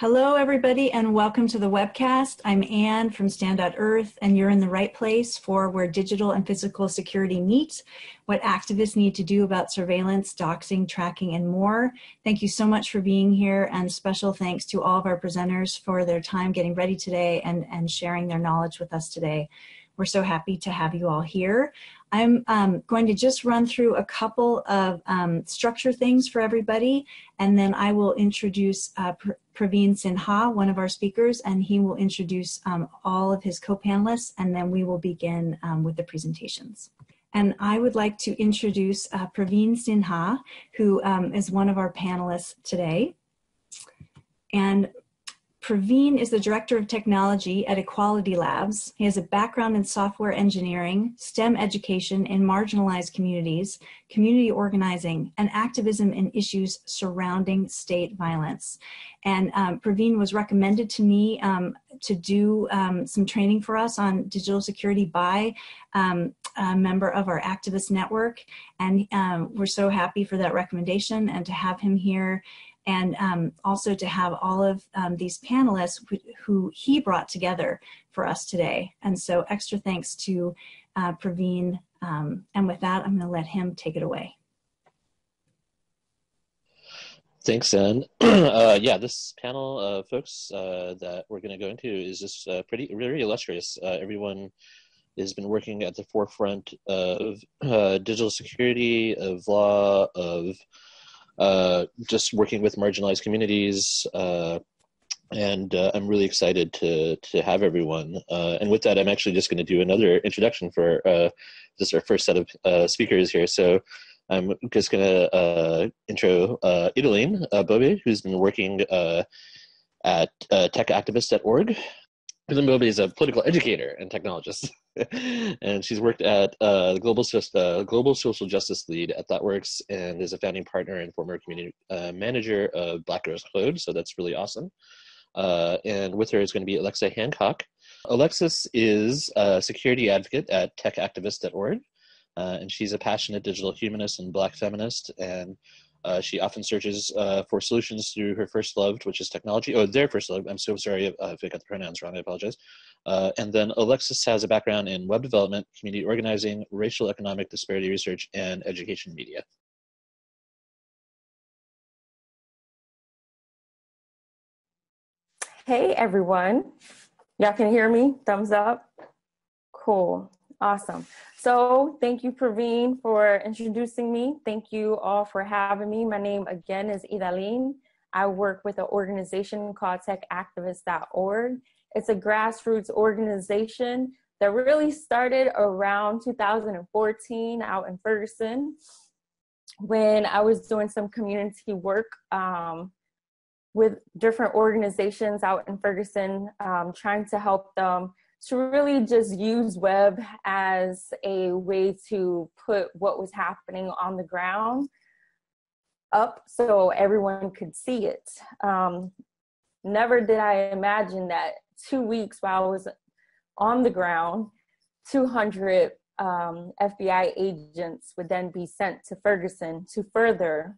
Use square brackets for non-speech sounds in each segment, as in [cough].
Hello, everybody, and welcome to the webcast. I'm Anne from Stand.Earth, and you're in the right place for where digital and physical security meet, what activists need to do about surveillance, doxing, tracking, and more. Thank you so much for being here, and special thanks to all of our presenters for their time getting ready today and, and sharing their knowledge with us today. We're so happy to have you all here. I'm um, going to just run through a couple of um, structure things for everybody, and then I will introduce uh, Praveen Sinha, one of our speakers, and he will introduce um, all of his co-panelists, and then we will begin um, with the presentations. And I would like to introduce uh, Praveen Sinha, who um, is one of our panelists today. And Praveen is the Director of Technology at Equality Labs. He has a background in software engineering, STEM education in marginalized communities, community organizing, and activism in issues surrounding state violence. And um, Praveen was recommended to me um, to do um, some training for us on digital security by um, a member of our activist network. And um, we're so happy for that recommendation and to have him here and um, also to have all of um, these panelists who, who, he brought together for us today. And so extra thanks to uh, Praveen. Um, and with that, I'm going to let him take it away. Thanks, Anne. [clears throat] uh, yeah, this panel of folks uh, that we're going to go into is just uh, pretty, really illustrious. Uh, everyone has been working at the forefront of uh, digital security, of law, of uh, just working with marginalized communities. Uh, and uh, I'm really excited to to have everyone. Uh, and with that, I'm actually just going to do another introduction for uh, just our first set of speakers here. So I'm just going to intro uh, Idalin Bobé, who's been working at techactivist.org. Bobé is a political educator and technologist. [laughs] and she's worked at uh, the Global, uh, Global Social Justice Lead at ThoughtWorks and is a founding partner and former community uh, manager of Black Girls Code. So that's really awesome. Uh, and with her is going to be Alexis Hancock. Alexis is a security advocate at techactivist.org. Uh, and she's a passionate digital humanist and black feminist. And uh, she often searches uh, for solutions through her first love, which is technology. Oh, their first love. I'm so sorry if, I got the pronouns wrong. I apologize. Uh, and then Alexis has a background in web development, community organizing, racial economic disparity research, and education media. Hey, everyone. Y'all can hear me? Thumbs up? Cool. Awesome. So thank you, Praveen, for introducing me. Thank you all for having me. My name again is Idalin. I work with an organization called techactivist.org. It's a grassroots organization that really started around 2014 out in Ferguson when I was doing some community work um, with different organizations out in Ferguson, um, trying to help them to really just use web as a way to put what was happening on the ground up so everyone could see it. Um, never did I imagine that two weeks while I was on the ground, 200 um, FBI agents would then be sent to Ferguson to further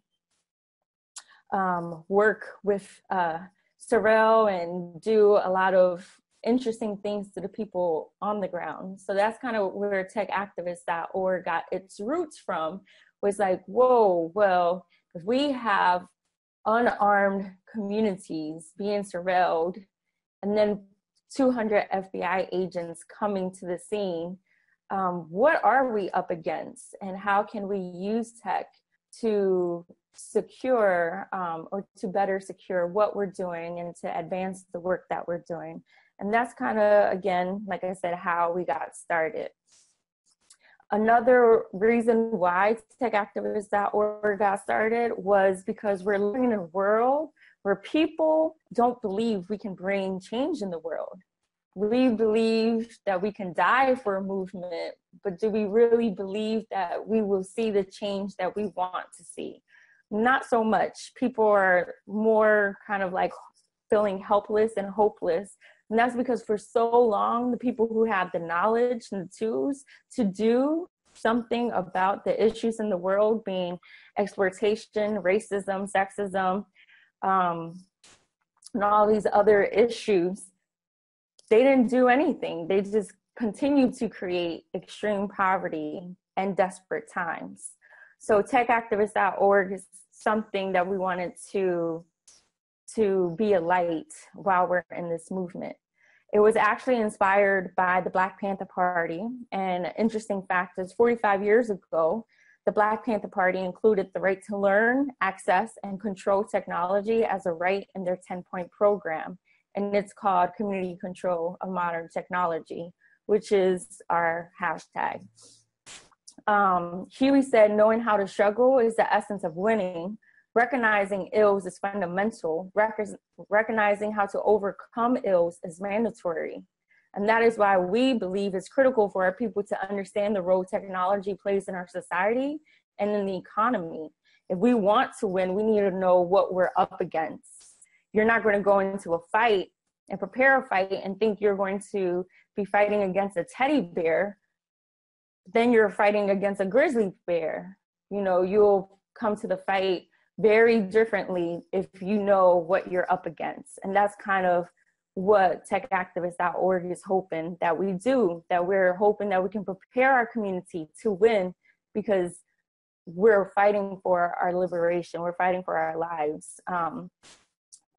um, work with uh, Sorrel and do a lot of interesting things to the people on the ground. So that's kind of where techactivist.org got its roots from, was like, whoa, well, if we have unarmed communities being surveilled and then 200 FBI agents coming to the scene, um, what are we up against and how can we use tech to secure um, or to better secure what we're doing and to advance the work that we're doing. And that's kind of, again, like I said, how we got started. Another reason why techactivist.org got started was because we're living in a world where people don't believe we can bring change in the world. We believe that we can die for a movement, but do we really believe that we will see the change that we want to see? Not so much. People are more kind of like feeling helpless and hopeless and that's because for so long, the people who have the knowledge and the tools to do something about the issues in the world being exploitation, racism, sexism, um, and all these other issues, they didn't do anything. They just continued to create extreme poverty and desperate times. So techactivist.org is something that we wanted to to be a light while we're in this movement. It was actually inspired by the Black Panther Party. And interesting fact is 45 years ago, the Black Panther Party included the right to learn, access, and control technology as a right in their 10 point program. And it's called Community Control of Modern Technology, which is our hashtag. Um, Huey said, knowing how to struggle is the essence of winning. Recognizing ills is fundamental. Rec- recognizing how to overcome ills is mandatory. And that is why we believe it's critical for our people to understand the role technology plays in our society and in the economy. If we want to win, we need to know what we're up against. You're not going to go into a fight and prepare a fight and think you're going to be fighting against a teddy bear. Then you're fighting against a grizzly bear. You know, you'll come to the fight very differently if you know what you're up against. And that's kind of what techactivist.org is hoping that we do, that we're hoping that we can prepare our community to win because we're fighting for our liberation, we're fighting for our lives. Um,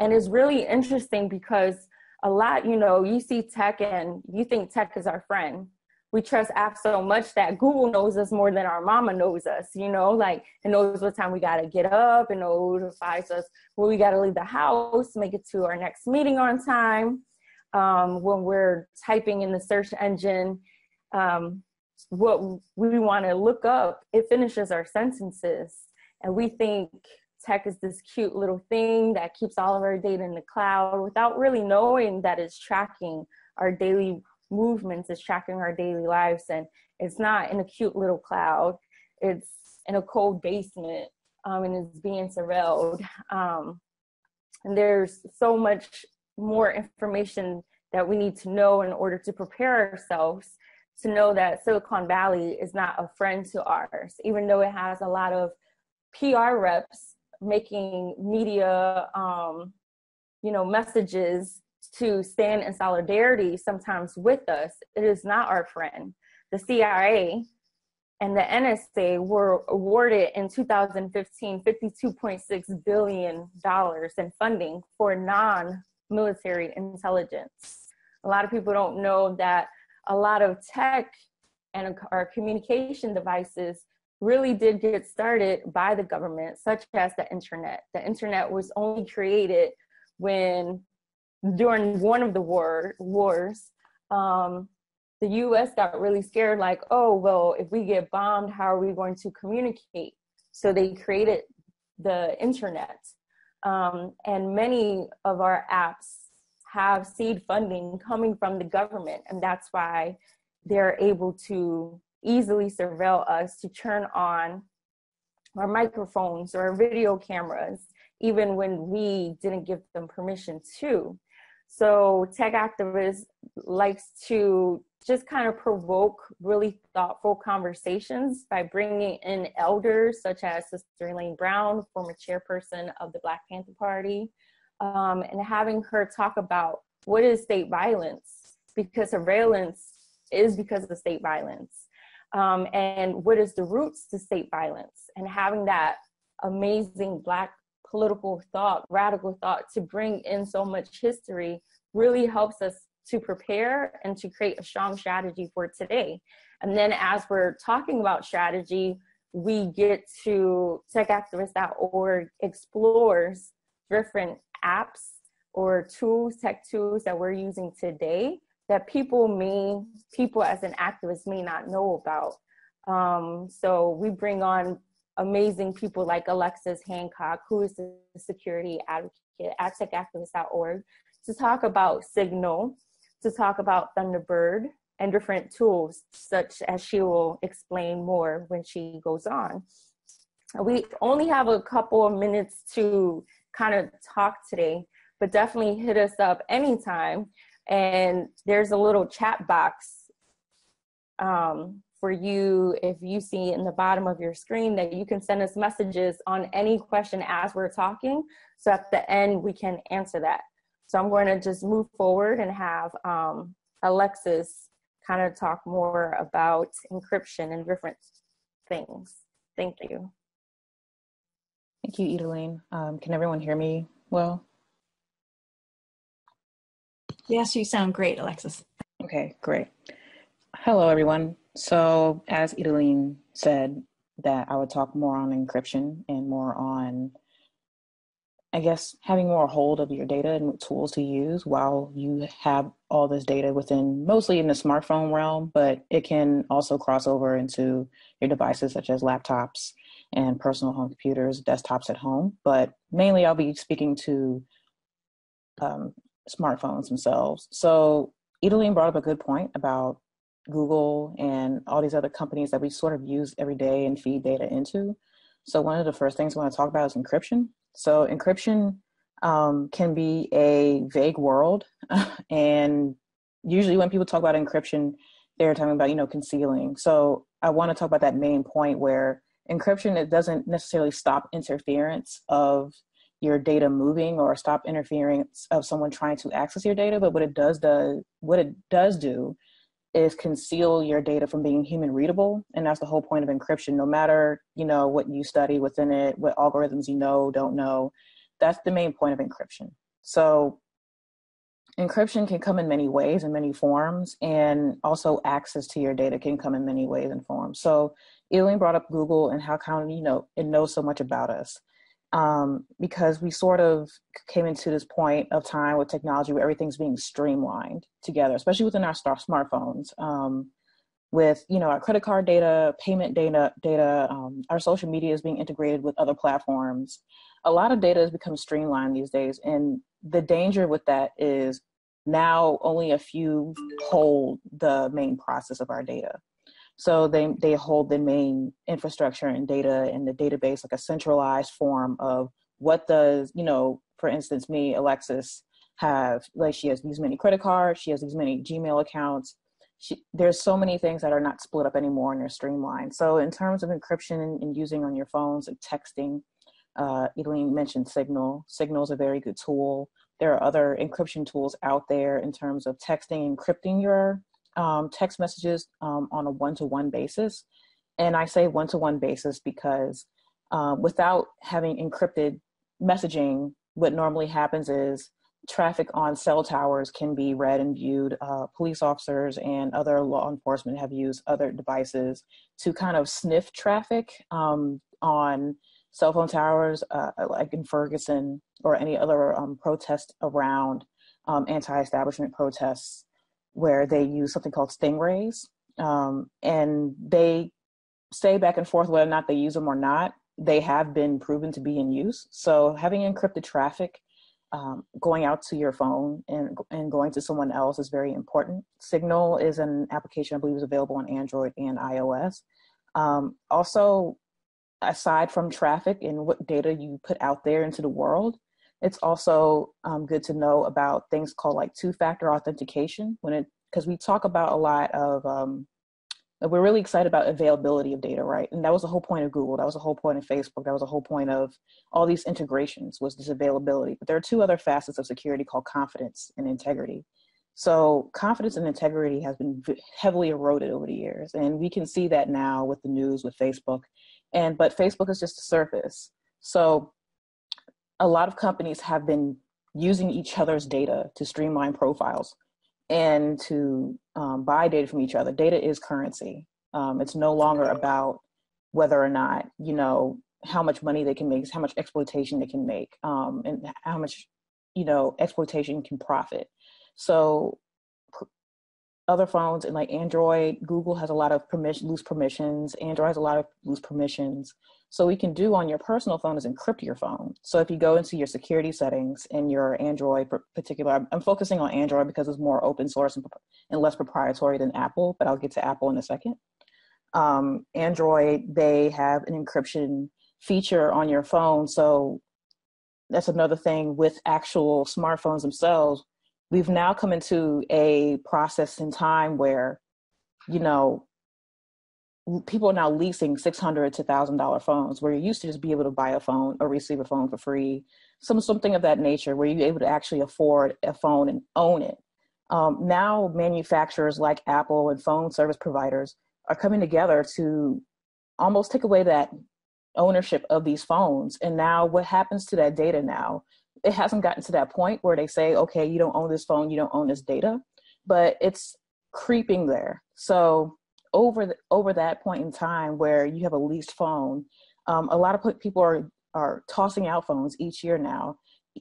and it's really interesting because a lot, you know, you see tech and you think tech is our friend we trust apps so much that Google knows us more than our mama knows us, you know, like it knows what time we gotta get up and notifies us when we gotta leave the house, make it to our next meeting on time. Um, when we're typing in the search engine, um, what we wanna look up, it finishes our sentences. And we think tech is this cute little thing that keeps all of our data in the cloud without really knowing that it's tracking our daily movements is tracking our daily lives and it's not in a cute little cloud. It's in a cold basement um, and it's being surveilled. Um, and there's so much more information that we need to know in order to prepare ourselves to know that silicon valley is not a friend to ours even though it has a lot of pr reps making media um, you know messages to stand in solidarity sometimes with us, it is not our friend. The CIA and the NSA were awarded in 2015 $52.6 billion in funding for non military intelligence. A lot of people don't know that a lot of tech and our communication devices really did get started by the government, such as the internet. The internet was only created when during one of the war wars, um, the U.S. got really scared. Like, oh well, if we get bombed, how are we going to communicate? So they created the internet, um, and many of our apps have seed funding coming from the government, and that's why they're able to easily surveil us to turn on our microphones or our video cameras, even when we didn't give them permission to. So tech activists likes to just kind of provoke really thoughtful conversations by bringing in elders such as Sister Elaine Brown, former chairperson of the Black Panther Party, um, and having her talk about what is state violence because surveillance is because of state violence um, and what is the roots to state violence and having that amazing black political thought, radical thought to bring in so much history really helps us to prepare and to create a strong strategy for today. And then as we're talking about strategy, we get to techactivist.org explores different apps or tools, tech tools that we're using today that people may, people as an activist may not know about. Um, so we bring on amazing people like Alexis Hancock, who is the security advocate at techactivist.org, to talk about Signal, to talk about Thunderbird, and different tools, such as she will explain more when she goes on. We only have a couple of minutes to kind of talk today, but definitely hit us up anytime. And there's a little chat box um, for you if you see in the bottom of your screen that you can send us messages on any question as we're talking. So at the end, we can answer that. So I'm going to just move forward and have um, Alexis kind of talk more about encryption and different things. Thank you. Thank you, Idalin. Um, can everyone hear me well? Yes, you sound great, Alexis. Okay, great. Hello, everyone. So, as Idalin said, that I would talk more on encryption and more on, I guess, having more hold of your data and tools to use while you have all this data within mostly in the smartphone realm, but it can also cross over into your devices such as laptops and personal home computers, desktops at home. But mainly, I'll be speaking to um, smartphones themselves. So, Idalin brought up a good point about Google and all these other companies that we sort of use every day and feed data into. So, one of the first things I want to talk about is encryption. So, encryption um, can be a vague world, [laughs] and usually when people talk about encryption, they're talking about you know concealing. So, I want to talk about that main point where encryption it doesn't necessarily stop interference of your data moving or stop interference of someone trying to access your data but what it does does what it does do is conceal your data from being human readable and that's the whole point of encryption. No matter you know what you study within it what algorithms you know don't know that's the main point of encryption. So encryption can come in many ways and many forms and also access to your data can come in many ways and forms. So Idalin brought up Google and how kind of, you know, it knows so much about us. Um, because we sort of came into this point of time with technology where everything's being streamlined together, especially within our smartphones. Um, with you know our credit card data, payment data, data, um, our social media is being integrated with other platforms. A lot of data has become streamlined these days, and the danger with that is now only a few hold the main process of our data. So they, they hold the main infrastructure and data in the database, like a centralized form of what does, you know, for instance, me, Alexis, have, like she has these many credit cards, she has these many Gmail accounts. She, there's so many things that are not split up anymore and they're streamlined. So in terms of encryption and, using on your phones and texting, uh, Idalin mentioned Signal. Signal is a very good tool. There are other encryption tools out there in terms of texting, encrypting your um, text messages um, on a one-to-one basis. And I say one-to-one basis because um, without having encrypted messaging, what normally happens is traffic on cell towers can be read and viewed. Uh, police officers and other law enforcement have used other devices to kind of sniff traffic um, on cell phone towers, uh, like in Ferguson or any other um, protest around um, anti-establishment protests where they use something called stingrays, um, and they say back and forth whether or not they use them or not. They have been proven to be in use. So having encrypted traffic um, going out to your phone and and going to someone else is very important. Signal is an application I believe is available on Android and iOS. Um, also, aside from traffic and what data you put out there into the world, it's also um, good to know about things called like two-factor authentication when it because we talk about a lot of um, we're really excited about availability of data, right? And that was the whole point of Google. That was the whole point of Facebook. That was the whole point of all these integrations was this availability. But there are two other facets of security called confidence and integrity. So confidence and integrity has been heavily eroded over the years, and we can see that now with the news with Facebook. And but Facebook is just a surface. So a lot of companies have been using each other's data to streamline profiles and to um, buy data from each other. Data is currency. Um, it's no longer about whether or not you know how much money they can make, how much exploitation they can make, um, and how much you know exploitation can profit. So other phones and like Android, Google has a lot of permission, loose permissions. Android has a lot of loose permissions. So we can do on your personal phone is encrypt your phone. So if you go into your security settings in your Android particular, I'm focusing on Android because it's more open source and, and less proprietary than Apple, but I'll get to Apple in a second. Um, Android, they have an encryption feature on your phone. So that's another thing with actual smartphones themselves we've now come into a process in time where, you know, people are now leasing six hundred to thousand dollar phones where you used to just be able to buy a phone or receive a phone for free. some something of that nature where you're able to actually afford a phone and own it. Um, now, manufacturers like Apple and phone service providers are coming together to almost take away that ownership of these phones. And now, what happens to that data now? It hasn't gotten to that point where they say, okay, you don't own this phone, you don't own this data, but it's creeping there. So, over the, over that point in time where you have a leased phone, um, a lot of people are are tossing out phones each year now.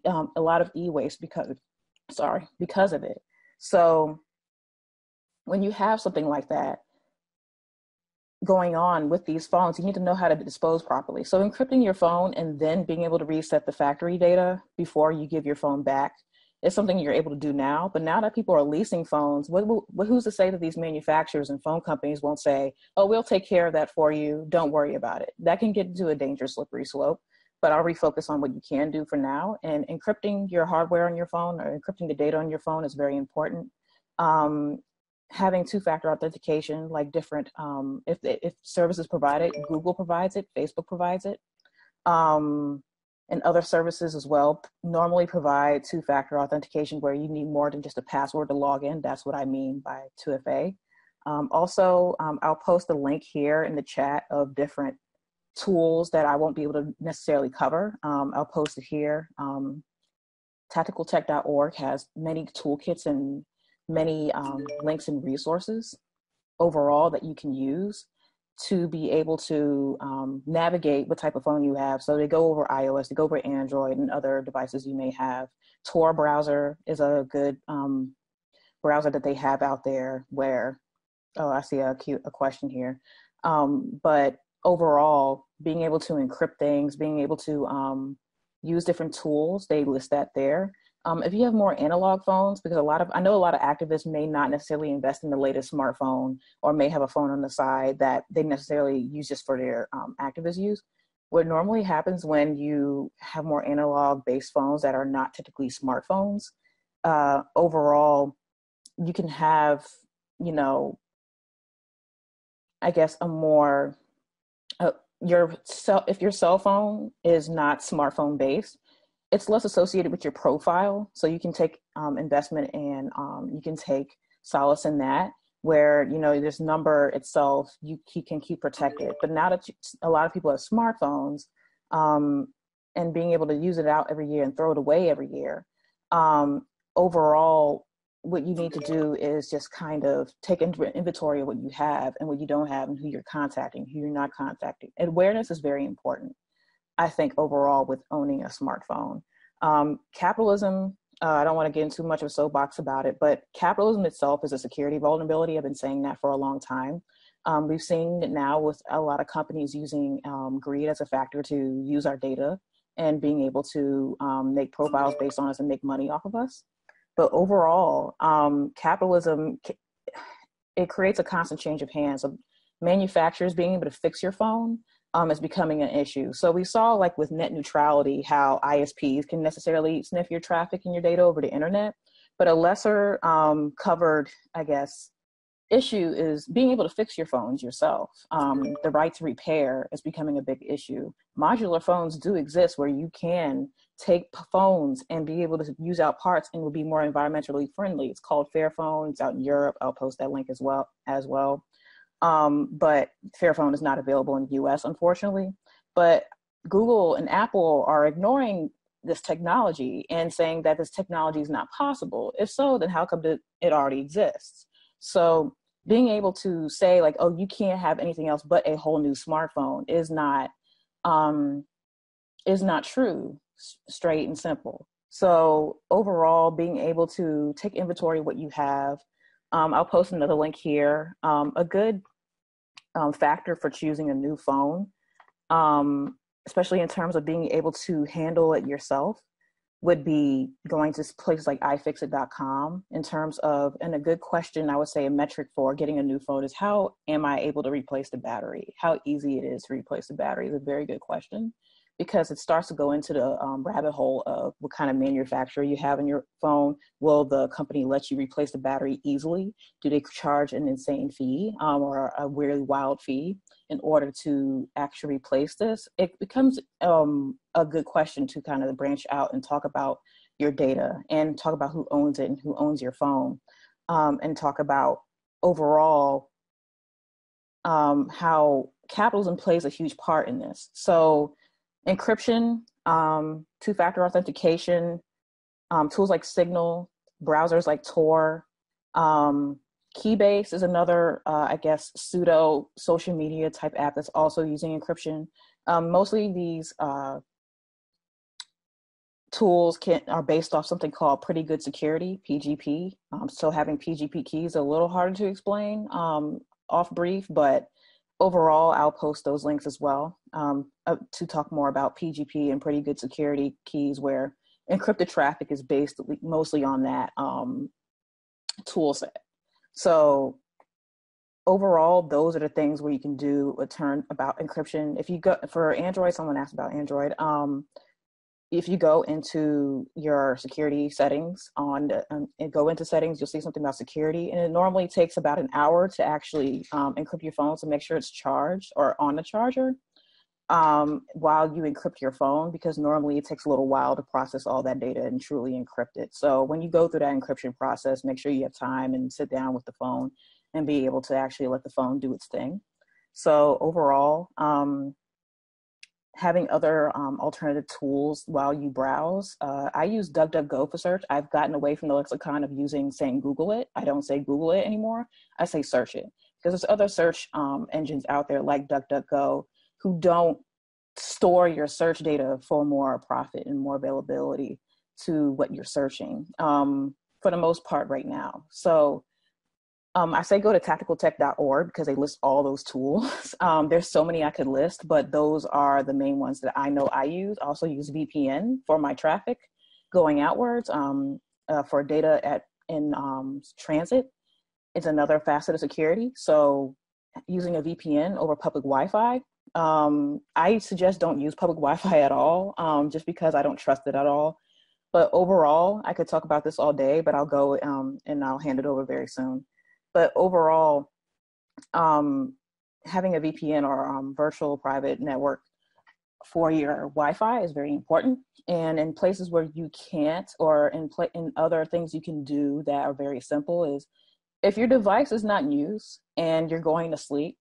Um, a lot of e-waste because, sorry, because of it. So when you have something like that, going on with these phones, you need to know how to dispose properly. So encrypting your phone and then being able to reset the factory data before you give your phone back is something you're able to do now. But now that people are leasing phones, what, what, who's to say that these manufacturers and phone companies won't say, "Oh, we'll take care of that for you. Don't worry about it." That can get into a dangerous slippery slope. But I'll refocus on what you can do for now. And encrypting your hardware on your phone or encrypting the data on your phone is very important. Um, having two-factor authentication, like different, um, if if services provided, Google provides it, Facebook provides it, um, and other services as well. Normally provide two-factor authentication where you need more than just a password to log in. That's what I mean by 2FA. Um, also, um, I'll post a link here in the chat of different tools that I won't be able to necessarily cover. Um, I'll post it here. Um, tacticaltech.org has many toolkits and many um, links and resources overall that you can use to be able to um, navigate what type of phone you have. So they go over iOS, they go over Android and other devices you may have. Tor browser is a good um, browser that they have out there where, oh, I see a cute a question here. Um, but overall, being able to encrypt things, being able to um, use different tools, they list that there. Um, if you have more analog phones, because a lot of, I know a lot of activists may not necessarily invest in the latest smartphone or may have a phone on the side that they necessarily use just for their um, activist use. What normally happens when you have more analog based phones that are not typically smartphones, uh, overall, you can have, you know, I guess a more, uh, your cell, if your cell phone is not smartphone based, it's less associated with your profile. So you can take um, investment and um, you can take solace in that where, you know, this number itself, you, you can keep protected. But now that you, a lot of people have smartphones um, and being able to use it out every year and throw it away every year, um, overall, what you need to do is just kind of take inventory of what you have and what you don't have and who you're contacting, who you're not contacting. Awareness is very important. I think overall with owning a smartphone. Um, capitalism, uh, I don't want to get into much of a soapbox about it, but capitalism itself is a security vulnerability. I've been saying that for a long time. Um, we've seen it now with a lot of companies using um, greed as a factor to use our data and being able to um, make profiles based on us and make money off of us. But overall, um, capitalism, it creates a constant change of hands. So manufacturers being able to fix your phone um, is becoming an issue. So we saw like with net neutrality how ISPs can necessarily sniff your traffic and your data over the internet, but a lesser um, covered, I guess, issue is being able to fix your phones yourself. Um, the right to repair is becoming a big issue. Modular phones do exist where you can take phones and be able to use out parts and will be more environmentally friendly. It's called Fairphone. It's out in Europe. I'll post that link as well as well. Um, but Fairphone is not available in the US, unfortunately. But Google and Apple are ignoring this technology and saying that this technology is not possible. If so, then how come it already exists? So being able to say like, oh, you can't have anything else but a whole new smartphone is not um, is not true, straight and simple. So overall, being able to take inventory of what you have. Um, I'll post another link here. Um, a good um, factor for choosing a new phone, um, especially in terms of being able to handle it yourself, would be going to places like ifixit.com in terms of, and a good question, I would say a metric for getting a new phone is how am I able to replace the battery? How easy it is to replace the battery is a very good question because it starts to go into the um, rabbit hole of what kind of manufacturer you have in your phone. Will the company let you replace the battery easily? Do they charge an insane fee um, or a really wild fee in order to actually replace this? It becomes um, a good question to kind of branch out and talk about your data and talk about who owns it and who owns your phone um, and talk about overall um, how capitalism plays a huge part in this. So encryption, um, two-factor authentication, um, tools like Signal, browsers like Tor, um, Keybase is another, uh, I guess, pseudo social media type app that's also using encryption. Um, mostly these uh, tools can are based off something called pretty good security pgp um, so having pgp keys a little harder to explain um, off brief but overall i'll post those links as well um, uh, to talk more about pgp and pretty good security keys where encrypted traffic is based mostly on that um, tool set so overall those are the things where you can do a turn about encryption. If you go for android someone asked about android um, if you go into your security settings on um, and go into settings, you'll see something about security. And it normally takes about an hour to actually um, encrypt your phone to make sure it's charged or on the charger um, while you encrypt your phone, because normally it takes a little while to process all that data and truly encrypt it. So when you go through that encryption process, make sure you have time and sit down with the phone and be able to actually let the phone do its thing. So overall, um, having other um, alternative tools while you browse. Uh, I use DuckDuckGo for search. I've gotten away from the lexicon of using saying Google it. I don't say Google it anymore. I say search it because there's other search um, engines out there like DuckDuckGo who don't store your search data for more profit and more availability to what you're searching um, for the most part right now. So um, I say go to tacticaltech.org because they list all those tools. [laughs] Um, there's so many I could list, but those are the main ones that I know I use. I also use VPN for my traffic going outwards um, uh, for data at in um, transit. It's another facet of security. So using a VPN over public Wi-Fi, um, I suggest don't use public Wi-Fi at all, um, just because I don't trust it at all. But overall, I could talk about this all day, but I'll go and I'll hand it over very soon but overall, um, having a VPN or um, virtual private network for your Wi-Fi is very important. And in places where you can't, or in in other things you can do that are very simple, is if your device is not in use and you're going to sleep,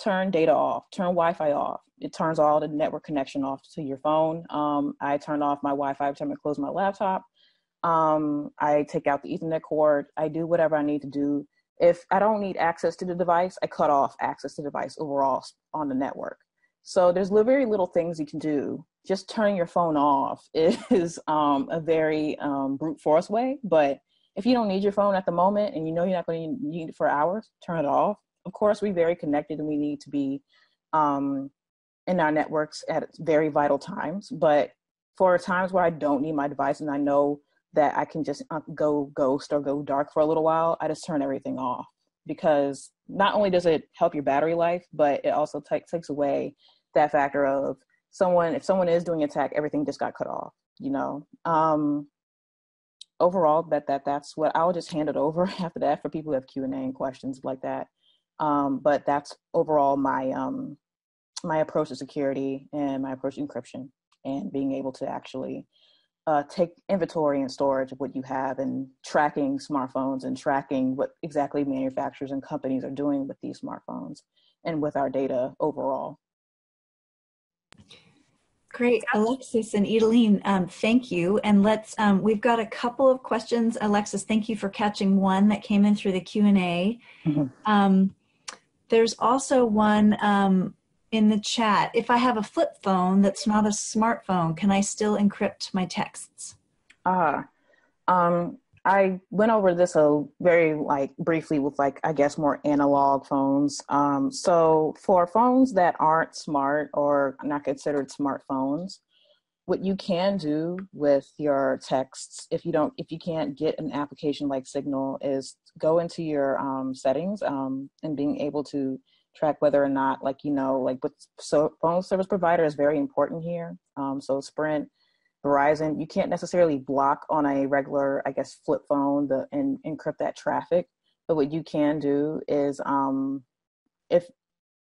turn data off, turn Wi-Fi off. It turns all the network connection off to your phone. Um, I turn off my Wi-Fi every time I close my laptop. Um, I take out the Ethernet cord. I do whatever I need to do if I don't need access to the device, I cut off access to the device overall on the network. So there's very little things you can do. Just turning your phone off [laughs] is um, a very um, brute force way. But if you don't need your phone at the moment and you know you're not going to need it for hours, turn it off. Of course, we're very connected and we need to be um, in our networks at very vital times. But for times where I don't need my device and I know that I can just uh, go ghost or go dark for a little while, I just turn everything off because not only does it help your battery life, but it also t- takes away that factor of someone, if someone is doing attack, everything just got cut off, you know? Um, overall, that, that, that's what I'll just hand it over [laughs] after that for people who have Q and A and questions like that. Um, but that's overall my, um, my approach to security and my approach to encryption and being able to actually uh, take inventory and storage of what you have and tracking smartphones and tracking what exactly manufacturers and companies are doing with these smartphones and with our data overall. Great, Alexis and Idalin, um, thank you. And let's, um, we've got a couple of questions. Alexis, thank you for catching one that came in through the Q&A. Mm -hmm. um, there's also one um, in the chat, if I have a flip phone that's not a smartphone, can I still encrypt my texts? Ah, uh, um, I went over this a very like briefly with like I guess more analog phones. Um, so for phones that aren't smart or not considered smartphones, what you can do with your texts if you don't if you can't get an application like Signal is go into your um, settings um, and being able to track whether or not like you know like with so phone service provider is very important here Um, so Sprint, Verizon, you can't necessarily block on a regular, I guess, flip phone the and encrypt that traffic. But what you can do is um, if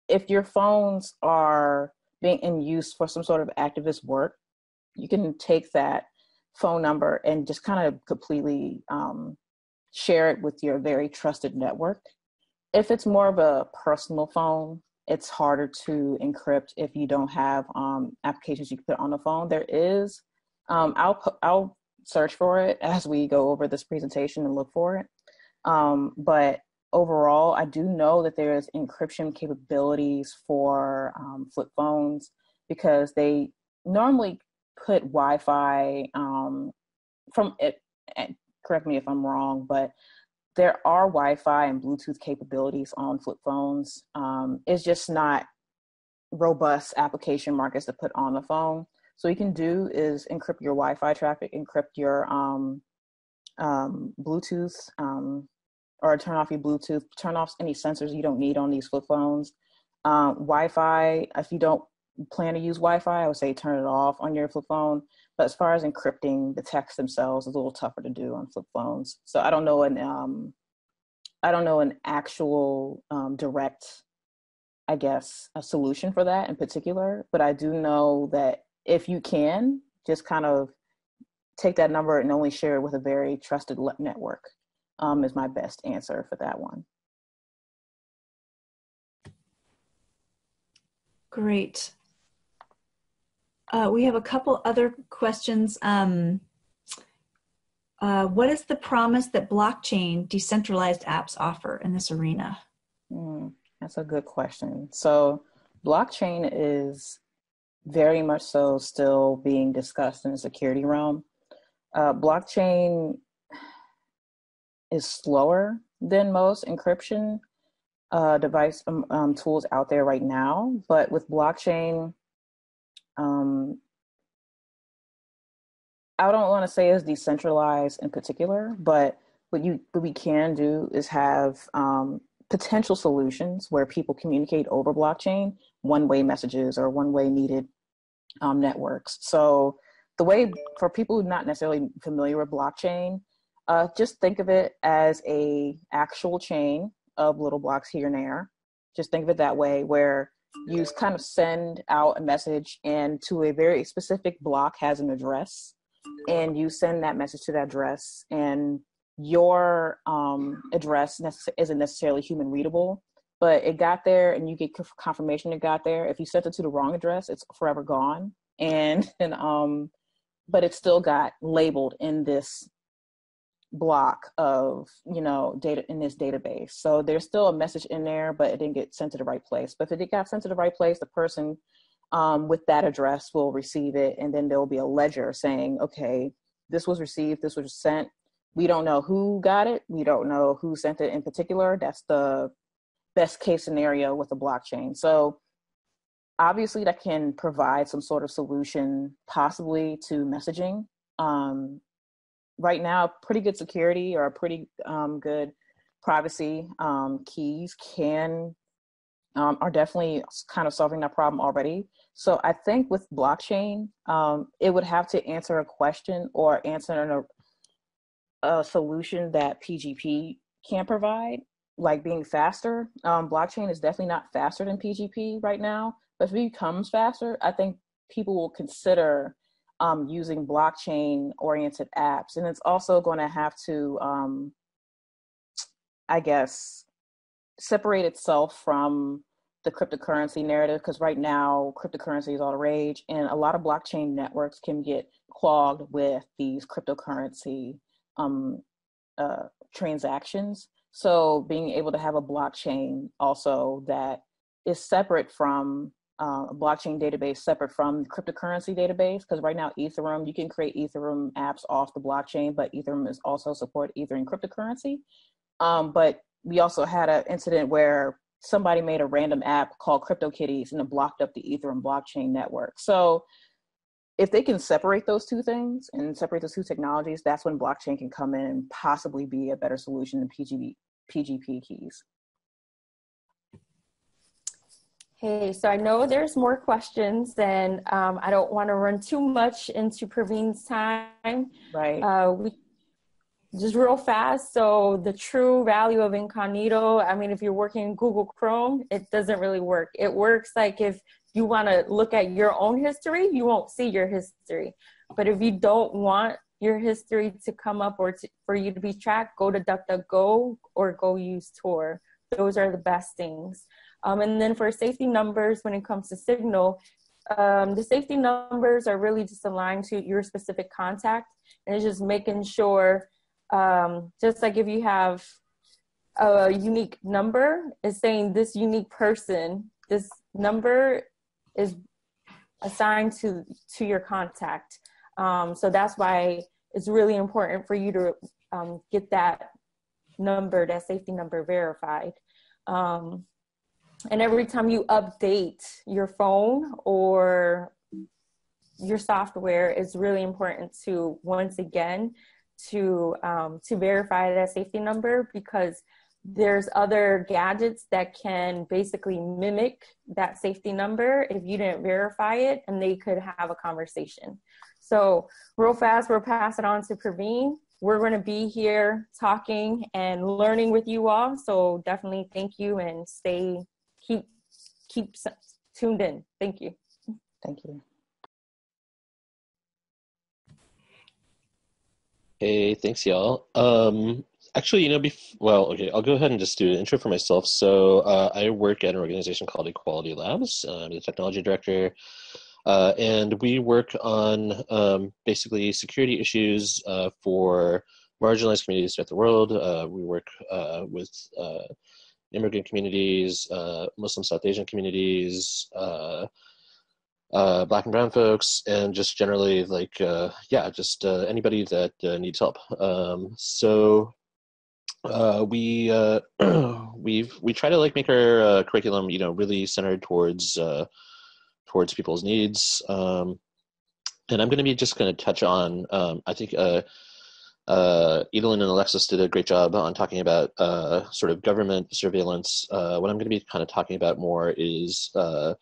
if your phones are being in use for some sort of activist work, you can take that phone number and just kind of completely um, share it with your very trusted network. If it's more of a personal phone, it's harder to encrypt if you don't have um, applications you can put on the phone. There is, um, I'll I'll search for it [laughs] as we go over this presentation and look for it. Um, but overall, I do know that there is encryption capabilities for um, flip phones because they normally put Wi-Fi um, from it. Correct me if I'm wrong, but there are Wi-Fi and Bluetooth capabilities on flip phones. Um, it's just not robust application markets to put on the phone. So you can do is encrypt your Wi-Fi traffic, encrypt your um, um, Bluetooth, um, or turn off your Bluetooth, turn off any sensors you don't need on these flip phones. Um, Wi-Fi, if you don't plan to use Wi-Fi, I would say turn it off on your flip phone. But as far as encrypting the texts themselves, it's a little tougher to do on flip phones. So I don't know an um, I don't know an actual um, direct, I guess, a solution for that in particular. But I do know that if you can, just kind of take that number and only share it with a very trusted network um, is my best answer for that one. Great. Uh, we have a couple other questions. Um, uh, what is the promise that blockchain decentralized apps offer in this arena? Mm, that's a good question. So, blockchain is very much so still being discussed in the security realm. Uh, blockchain is slower than most encryption uh, device um, um, tools out there right now, but with blockchain, um, I don't want to say it's decentralized in particular, but what you what we can do is have um, potential solutions where people communicate over blockchain, one-way messages or one-way needed um, networks. So the way for people who are not necessarily familiar with blockchain, uh, just think of it as a actual chain of little blocks here and there. Just think of it that way, where you kind of send out a message and to a very specific block has an address and you send that message to that address and your um, address isn't necessarily human readable but it got there and you get confirmation it got there. If you sent it to the wrong address it's forever gone and, [laughs] and um but it still got labeled in this block of you know data in this database. So there's still a message in there but it didn't get sent to the right place. But if it got sent to the right place the person um, with that address will receive it and then there will be a ledger saying okay this was received this was sent. We don't know who got it. We don't know who sent it in particular. That's the best case scenario with the blockchain. So obviously that can provide some sort of solution possibly to messaging um, right now pretty good security or pretty um, good privacy um, keys can um, are definitely kind of solving that problem already. So I think with blockchain, um, it would have to answer a question or answer a, a solution that PGP can provide, like being faster. Um, blockchain is definitely not faster than PGP right now, but if it becomes faster, I think people will consider um, using blockchain oriented apps. And it's also going to have to, um, I guess, separate itself from the cryptocurrency narrative because right now cryptocurrency is all the rage and a lot of blockchain networks can get clogged with these cryptocurrency um, uh, transactions. So being able to have a blockchain also that is separate from uh, blockchain database separate from the cryptocurrency database because right now ethereum you can create ethereum apps off the blockchain but ethereum is also support ethereum cryptocurrency. Um, but we also had an incident where somebody made a random app called CryptoKitties and it blocked up the ethereum blockchain network. So if they can separate those two things and separate those two technologies that's when blockchain can come in and possibly be a better solution than pgp pgp keys Hey, so I know there's more questions, and um, I don't want to run too much into Praveen's time. Right. Uh, we just real fast. So the true value of incognito. I mean, if you're working in Google Chrome, it doesn't really work. It works like if you want to look at your own history, you won't see your history. But if you don't want your history to come up or to, for you to be tracked, go to DuckDuckGo or go use Tor. Those are the best things. Um, and then for safety numbers, when it comes to Signal, um, the safety numbers are really just aligned to your specific contact. And it's just making sure, um, just like if you have a unique number, is saying this unique person, this number is assigned to, to your contact. Um, so that's why it's really important for you to um, get that number, that safety number verified. Um, and every time you update your phone or your software, it's really important to once again to um, to verify that safety number because there's other gadgets that can basically mimic that safety number if you didn't verify it and they could have a conversation. So real fast we'll pass it on to praveen. We're going to be here talking and learning with you all. So definitely thank you and stay keep keep tuned in. Thank you. Thank you. Hey, thanks, y'all. Um, actually, you know, bef- well, okay, I'll go ahead and just do an intro for myself. So, uh, I work at an organization called Equality Labs. Uh, I'm the technology director, uh, and we work on um, basically security issues uh, for marginalized communities throughout the world. Uh, we work uh, with immigrant communities, uh, Muslim South Asian communities, uh, uh, black and brown folks, and just generally like uh, yeah, just uh, anybody that uh, needs help. Um, so we [clears throat] we've we try to like make our curriculum you know really centered towards towards people's needs. Um, and I'm going to be just going to touch on um, I think uh, Idalin and Alexis did a great job on talking about uh, sort of government surveillance. Uh, what I'm going to be kind of talking about more is uh,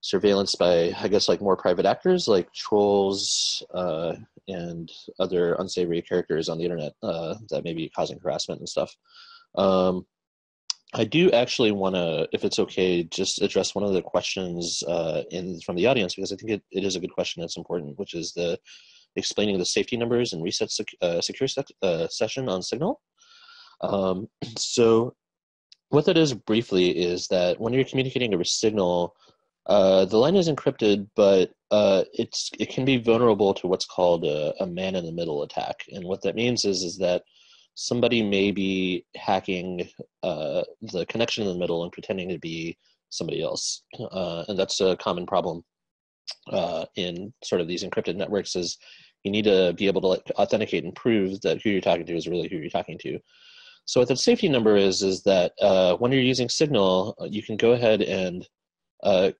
surveillance by, I guess, like more private actors like trolls uh, and other unsavory characters on the internet uh, that may be causing harassment and stuff. Um, I do actually want to, if it's okay, just address one of the questions uh, in from the audience because I think it, it is a good question. It's important, which is the explaining the safety numbers and reset sec- uh, secure sec- uh, session on Signal. Um, [clears throat] so, what that is briefly is that when you're communicating over Signal, uh, the line is encrypted, but uh, it's it can be vulnerable to what's called a, a man-in-the-middle attack. And what that means is is that somebody may be hacking uh, the connection in the middle and pretending to be somebody else, uh, and that's a common problem in sort of these encrypted networks. Is you need to be able to like authenticate and prove that who you're talking to is really who you're talking to. So what the safety number is is that uh, when you're using Signal, uh, you can go ahead and uh,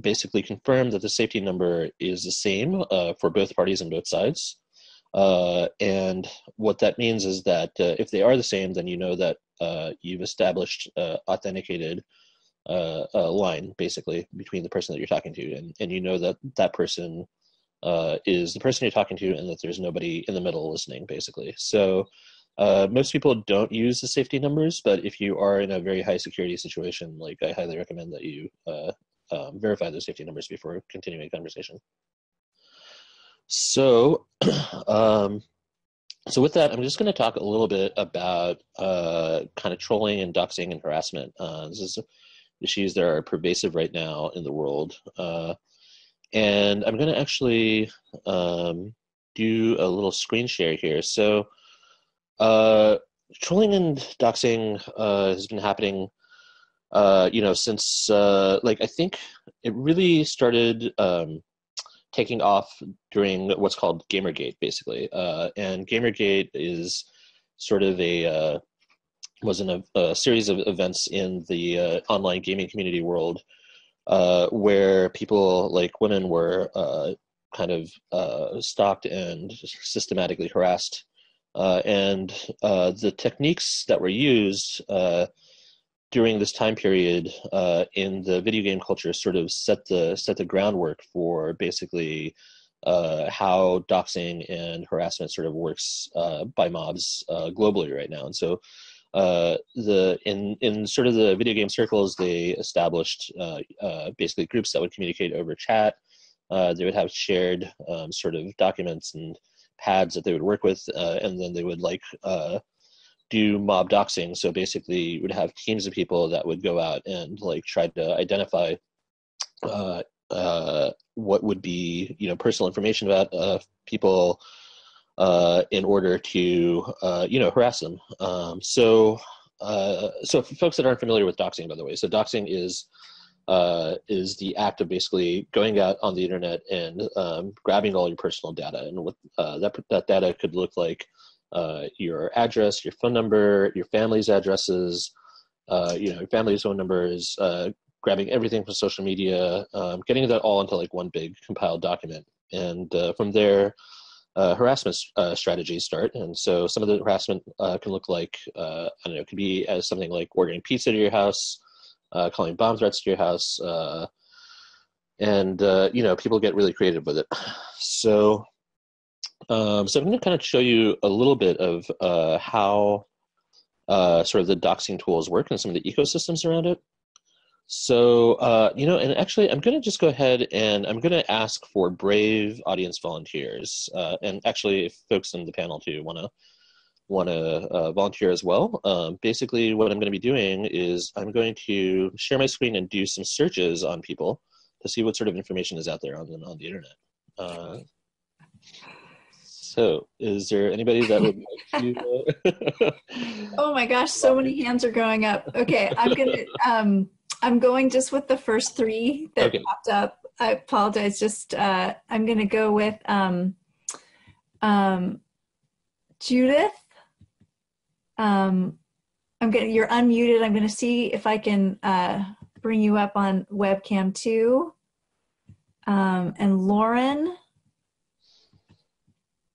basically confirm that the safety number is the same uh, for both parties and both sides. Uh, and what that means is that uh, if they are the same, then you know that you've established authenticated line basically between the person that you're talking to, and, and you know that that person uh, is the person you're talking to and that there's nobody in the middle listening, basically. So uh, most people don't use the safety numbers, but if you are in a very high security situation, like I highly recommend that you uh, um, verify those safety numbers before continuing a conversation. So, [clears throat] um, so with that, I'm just going to talk a little bit about uh, kind of trolling and doxing and harassment. Uh, this is issues that are pervasive right now in the world. Uh, and I'm going to actually um, do a little screen share here. So, uh, trolling and doxing uh, has been happening, uh, you know, since uh, like I think it really started um, taking off during what's called GamerGate, basically. Uh, and GamerGate is sort of a uh, was a, series of events in the online gaming community world uh, where people like women were uh, kind of uh, stalked and systematically harassed. Uh, and uh, the techniques that were used during this time period in the video game culture sort of set the set the groundwork for basically uh, how doxing and harassment sort of works uh, by mobs uh, globally right now. And so, uh, the in in sort of the video game circles, they established uh, uh, basically groups that would communicate over chat. they would have shared um, sort of documents and pads that they would work with, and then they would like do mob doxing. So basically, you would have teams of people that would go out and like try to identify uh, uh, what would be you know personal information about uh, people uh, in order to uh, you know harass them. Um, so uh, so for folks that aren't familiar with doxing, by the way, so doxing is uh, is the act of basically going out on the internet and um, grabbing all your personal data, and what uh, that that data could look like uh, your address, your phone number, your family's addresses, uh, you know, your family's phone numbers, uh, grabbing everything from social media, um, getting that all into like one big compiled document. And uh, from there, uh, harassment uh, strategies start. And so some of the harassment uh, can look like, uh, I don't know, it could be as something like ordering pizza to your house, uh, calling bomb threats to your house. and, you know, people get really creative with it. [sighs] So, um, so I'm going to kind of show you a little bit of how sort of the doxing tools work and some of the ecosystems around it. So, uh, you know, and actually, I'm going to just go ahead and I'm going to ask for brave audience volunteers, uh, and actually, if folks in the panel too want to want to uh, volunteer as well. Um, basically, what I'm going to be doing is I'm going to share my screen and do some searches on people to see what sort of information is out there on the on the internet. Uh, so, is there anybody that would like to? [laughs] [laughs] oh my gosh, so many hands are going up. Okay, I'm gonna. Um, I'm going just with the first three that okay. popped up. I apologize. Just uh, I'm going to go with um, um, Judith. Um, I'm going. You're unmuted. I'm going to see if I can uh, bring you up on webcam too. Um, and Lauren,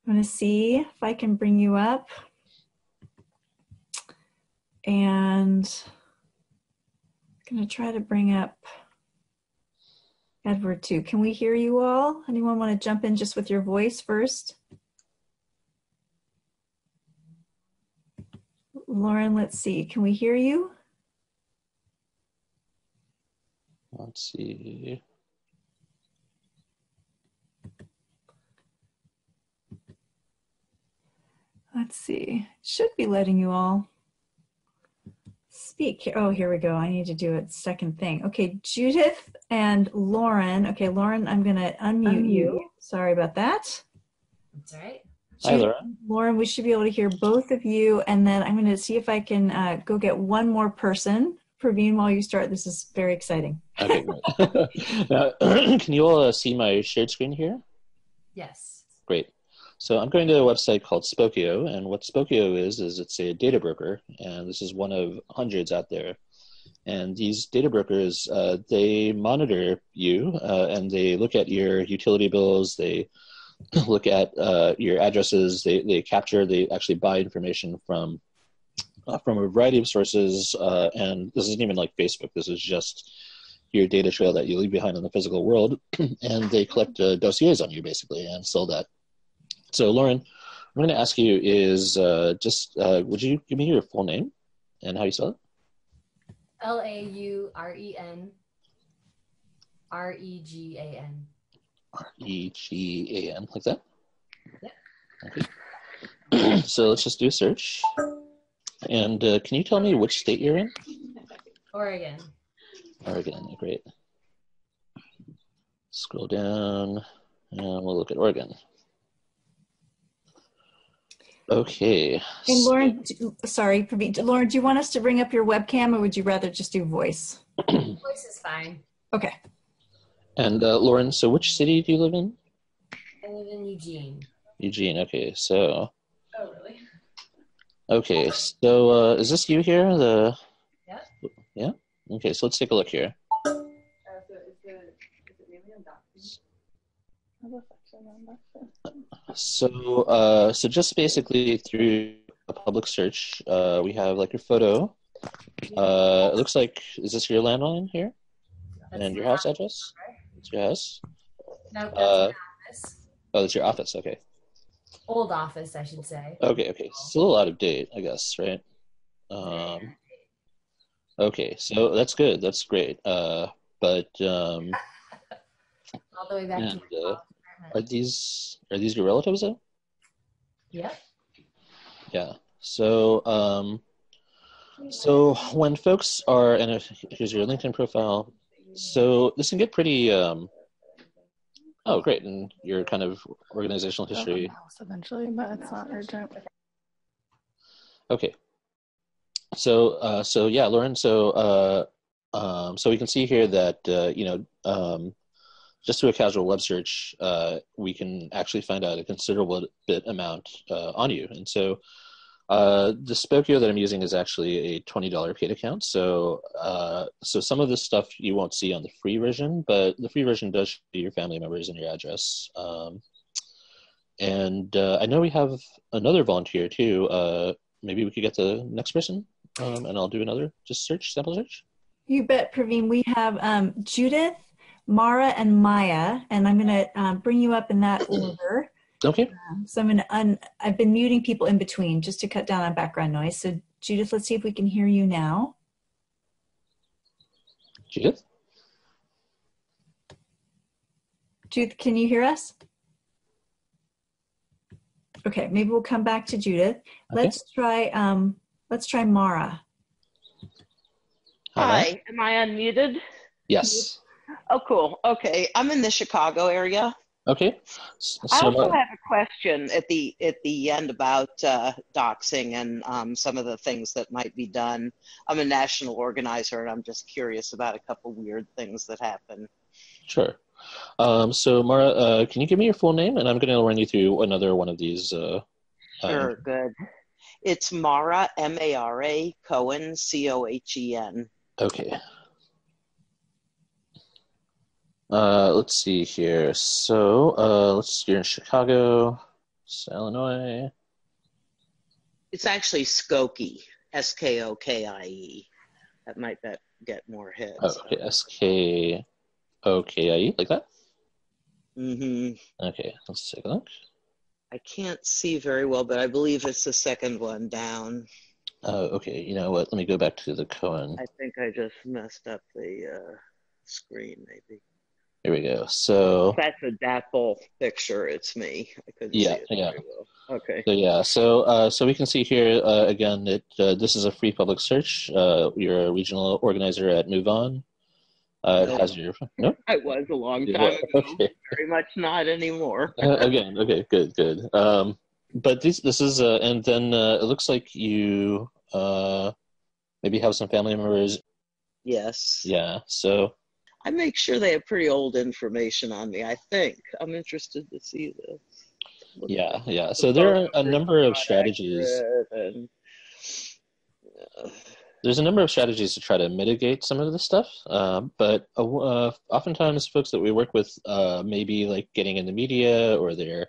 I'm going to see if I can bring you up. And going to try to bring up Edward too. Can we hear you all? Anyone want to jump in just with your voice first? Lauren, let's see. Can we hear you? Let's see. Let's see. Should be letting you all speak. Oh, here we go. I need to do a second thing. Okay, Judith and Lauren. Okay, Lauren, I'm going to unmute you. Sorry about that. That's all right. Hi, Lauren. Lauren, we should be able to hear both of you. And then I'm going to see if I can uh, go get one more person. Praveen, while you start, this is very exciting. Okay, great. [laughs] now, [clears throat] can you all uh, see my shared screen here? Yes. Great. So I'm going to a website called Spokeo, and what Spokeo is is it's a data broker, and this is one of hundreds out there. And these data brokers, uh, they monitor you, uh, and they look at your utility bills. They [clears throat] look at uh, your addresses. They they capture. They actually buy information from uh, from a variety of sources. Uh, and this isn't even like Facebook. This is just your data trail that you leave behind in the physical world, [clears throat] and they collect uh, dossiers on you basically and sell that so, Lauren, I'm going to ask you is uh, just uh, would you give me your full name and how you spell it? L A U R E N R E G A N. R E G A N, like that? Yeah. Okay. [clears throat] so let's just do a search. And uh, can you tell me which state you're in? Oregon. Oregon, great. Scroll down and we'll look at Oregon. Okay. And Lauren, sorry, Lauren, do you want us to bring up your webcam or would you rather just do voice? [clears throat] voice is fine. Okay. And uh, Lauren, so which city do you live in? I live in Eugene. Eugene, okay, so. Oh, really? Okay, so uh, is this you here? The. Yeah. Yeah? Okay, so let's take a look here. Uh, so is the, is it really so, uh, so just basically through a public search, uh, we have like your photo, Uh, it looks like is this your landline here That's and your house address? It's your house. No, that's Uh, office. Oh, that's your office. Okay. Old office, I should say. Okay. Okay. Still out of date, I guess, right? Um, okay. So that's good. That's great. Uh, but um, [laughs] All the way back and, to are these are these your relatives though? Yep. Yeah. So, um, so when folks are, and here's your LinkedIn profile. So this can get pretty. Um, oh, great! And your kind of organizational history. eventually, but it's not urgent. Okay. So, uh, so yeah, Lauren. So, uh, um, so we can see here that uh, you know, um, just through a casual web search, uh, we can actually find out a considerable bit amount uh, on you. And so, uh, the Spokeo that I'm using is actually a twenty dollar paid account. So, uh, so some of this stuff you won't see on the free version, but the free version does show your family members and your address. Um, and uh, I know we have another volunteer too. Uh, maybe we could get the next person, um, and I'll do another just search sample search. You bet, Praveen. We have um, Judith, Mara, and Maya, and I'm going to um, bring you up in that order. Okay. So I'm going to un- I've been muting people in between just to cut down on background noise. So Judith, let's see if we can hear you now. Judith. Judith, can you hear us? Okay, maybe we'll come back to Judith. Okay. Let's try um, let's try Mara. Hi, am I unmuted? Yes. Oh, cool. Okay, I'm in the Chicago area. Okay. S- I So, also have a question at the at the end about uh, doxing and um, some of the things that might be done. I'm a national organizer, and I'm just curious about a couple weird things that happen. sure. Um, so, Mara, uh, can you give me your full name, and I'm going to run you through another one of these. Uh, um, Sure, good. It's Mara M A R A Cohen C O H E N. Okay. Uh, let's see here. So, uh, let's. You're in Chicago, Illinois. It's actually Skokie S K O K I E. That might bet, get more hits. Oh, okay. S K O K I E, like that. hmm Okay, let's take a look. I can't see very well, but I believe it's the second one down. Oh, okay. You know what? Let me go back to the Cohen. I think I just messed up the uh, screen, maybe. Here we go. So, That's a dapple picture. It's me. I couldn't Yeah, see it yeah. very well. Okay. so yeah. So, uh, so we can see here uh, again that uh, this is a free public search. Uh, you're a regional organizer at Move On. Uh, it No. has your no. I was a long time were- ago. [laughs] Okay. Very much not anymore. [laughs] Uh, again, okay, good, good. Um, but this this is uh, and then uh, it looks like you uh, maybe have some family members. Yes. Yeah. So I make sure they have pretty old information on me, I think. I'm interested to see this. Looks yeah, yeah. So there are a number of strategies. and, uh, there's a number of strategies to try to mitigate some of this stuff. Uh, but uh, oftentimes, folks that we work with uh, maybe like getting in the media or they're,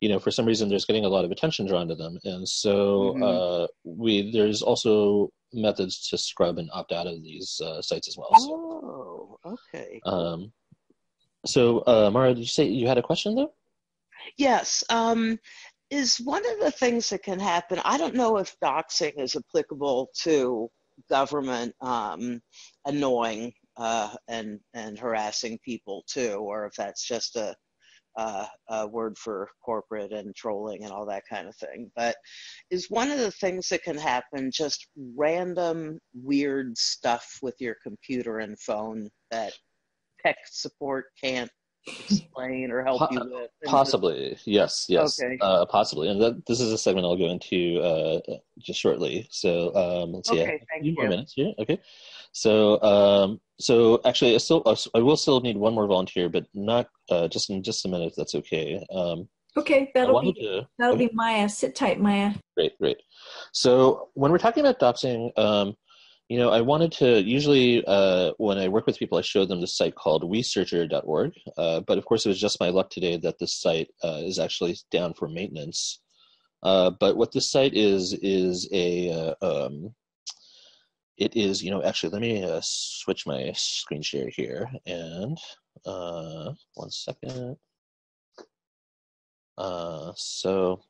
you know, for some reason there's getting a lot of attention drawn to them, and so Mhm. uh, we there's also methods to scrub and opt out of these uh, sites as well. So, Oh, okay. um, so uh, Mara, did you say you had a question though? Yes. Um, is one of the things that can happen, I don't know if doxing is applicable to government um, annoying uh, and, and harassing people too, or if that's just a, uh, a word for corporate and trolling and all that kind of thing. But is one of the things that can happen just random weird stuff with your computer and phone that tech support can't explain or help you with? just- Possibly, yes, yes, Okay. uh, possibly, and that, this is a segment I'll go into uh, just shortly. So um, let's see, Okay, a thank few more minutes here. Okay, so um, so actually, I still I will still need one more volunteer, but not uh, just in just a minute if that's okay. Um, Okay, that'll be to that'll okay. be Maya. Sit tight, Maya. Great, great. So when we're talking about doxing, um, you know, I wanted to usually uh, when I work with people, I show them the site called WeSearchr.org. Uh, but of course, it was just my luck today that this site uh, is actually down for maintenance. Uh, but what this site is is a uh, um, it is, you know, actually, let me uh, switch my screen share here. And uh, one second. Uh, so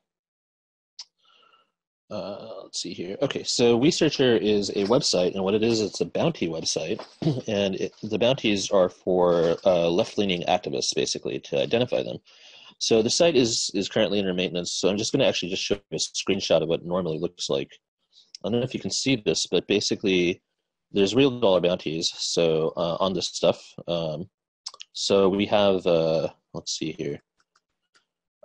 uh, let's see here. Okay, so WeSearchr is a website, and what it is, it's a bounty website, [clears throat] and it, the bounties are for uh, left-leaning activists, basically, to identify them. So the site is is currently under maintenance. So I'm just going to actually just show you a screenshot of what it normally looks like. I don't know if you can see this, but basically, there's real dollar bounties. So uh, on this stuff, um, so we have uh, let's see here.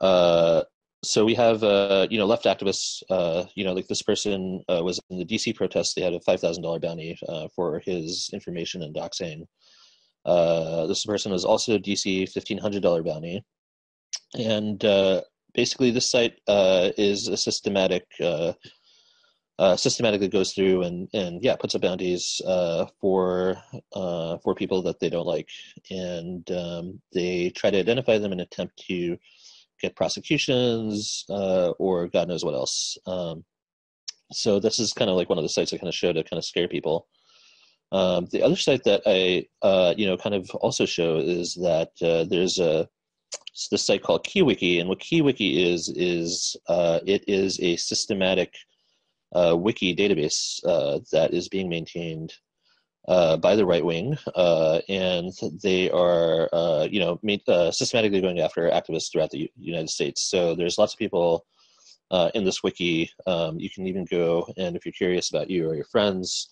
Uh, so we have uh, you know left activists uh, you know like this person uh, was in the dc protest they had a $5000 bounty uh, for his information and doxing this person was also dc $1500 bounty and basically this site is a systematic systematically goes through and, and yeah puts up bounties for for people that they don't like and um, they try to identify them and attempt to get prosecutions uh, or God knows what else. Um, so this is kind of like one of the sites I kind of show to kind of scare people. Um, the other site that I, uh, you know, kind of also show is that uh, there's a this site called KeyWiki, and what KeyWiki is is uh, it is a systematic uh, wiki database uh, that is being maintained uh, by the right wing, uh, and they are, you know, uh, systematically going after activists throughout the U- United States. So there's lots of people in this wiki. Um, you can even go, and if you're curious about you or your friends,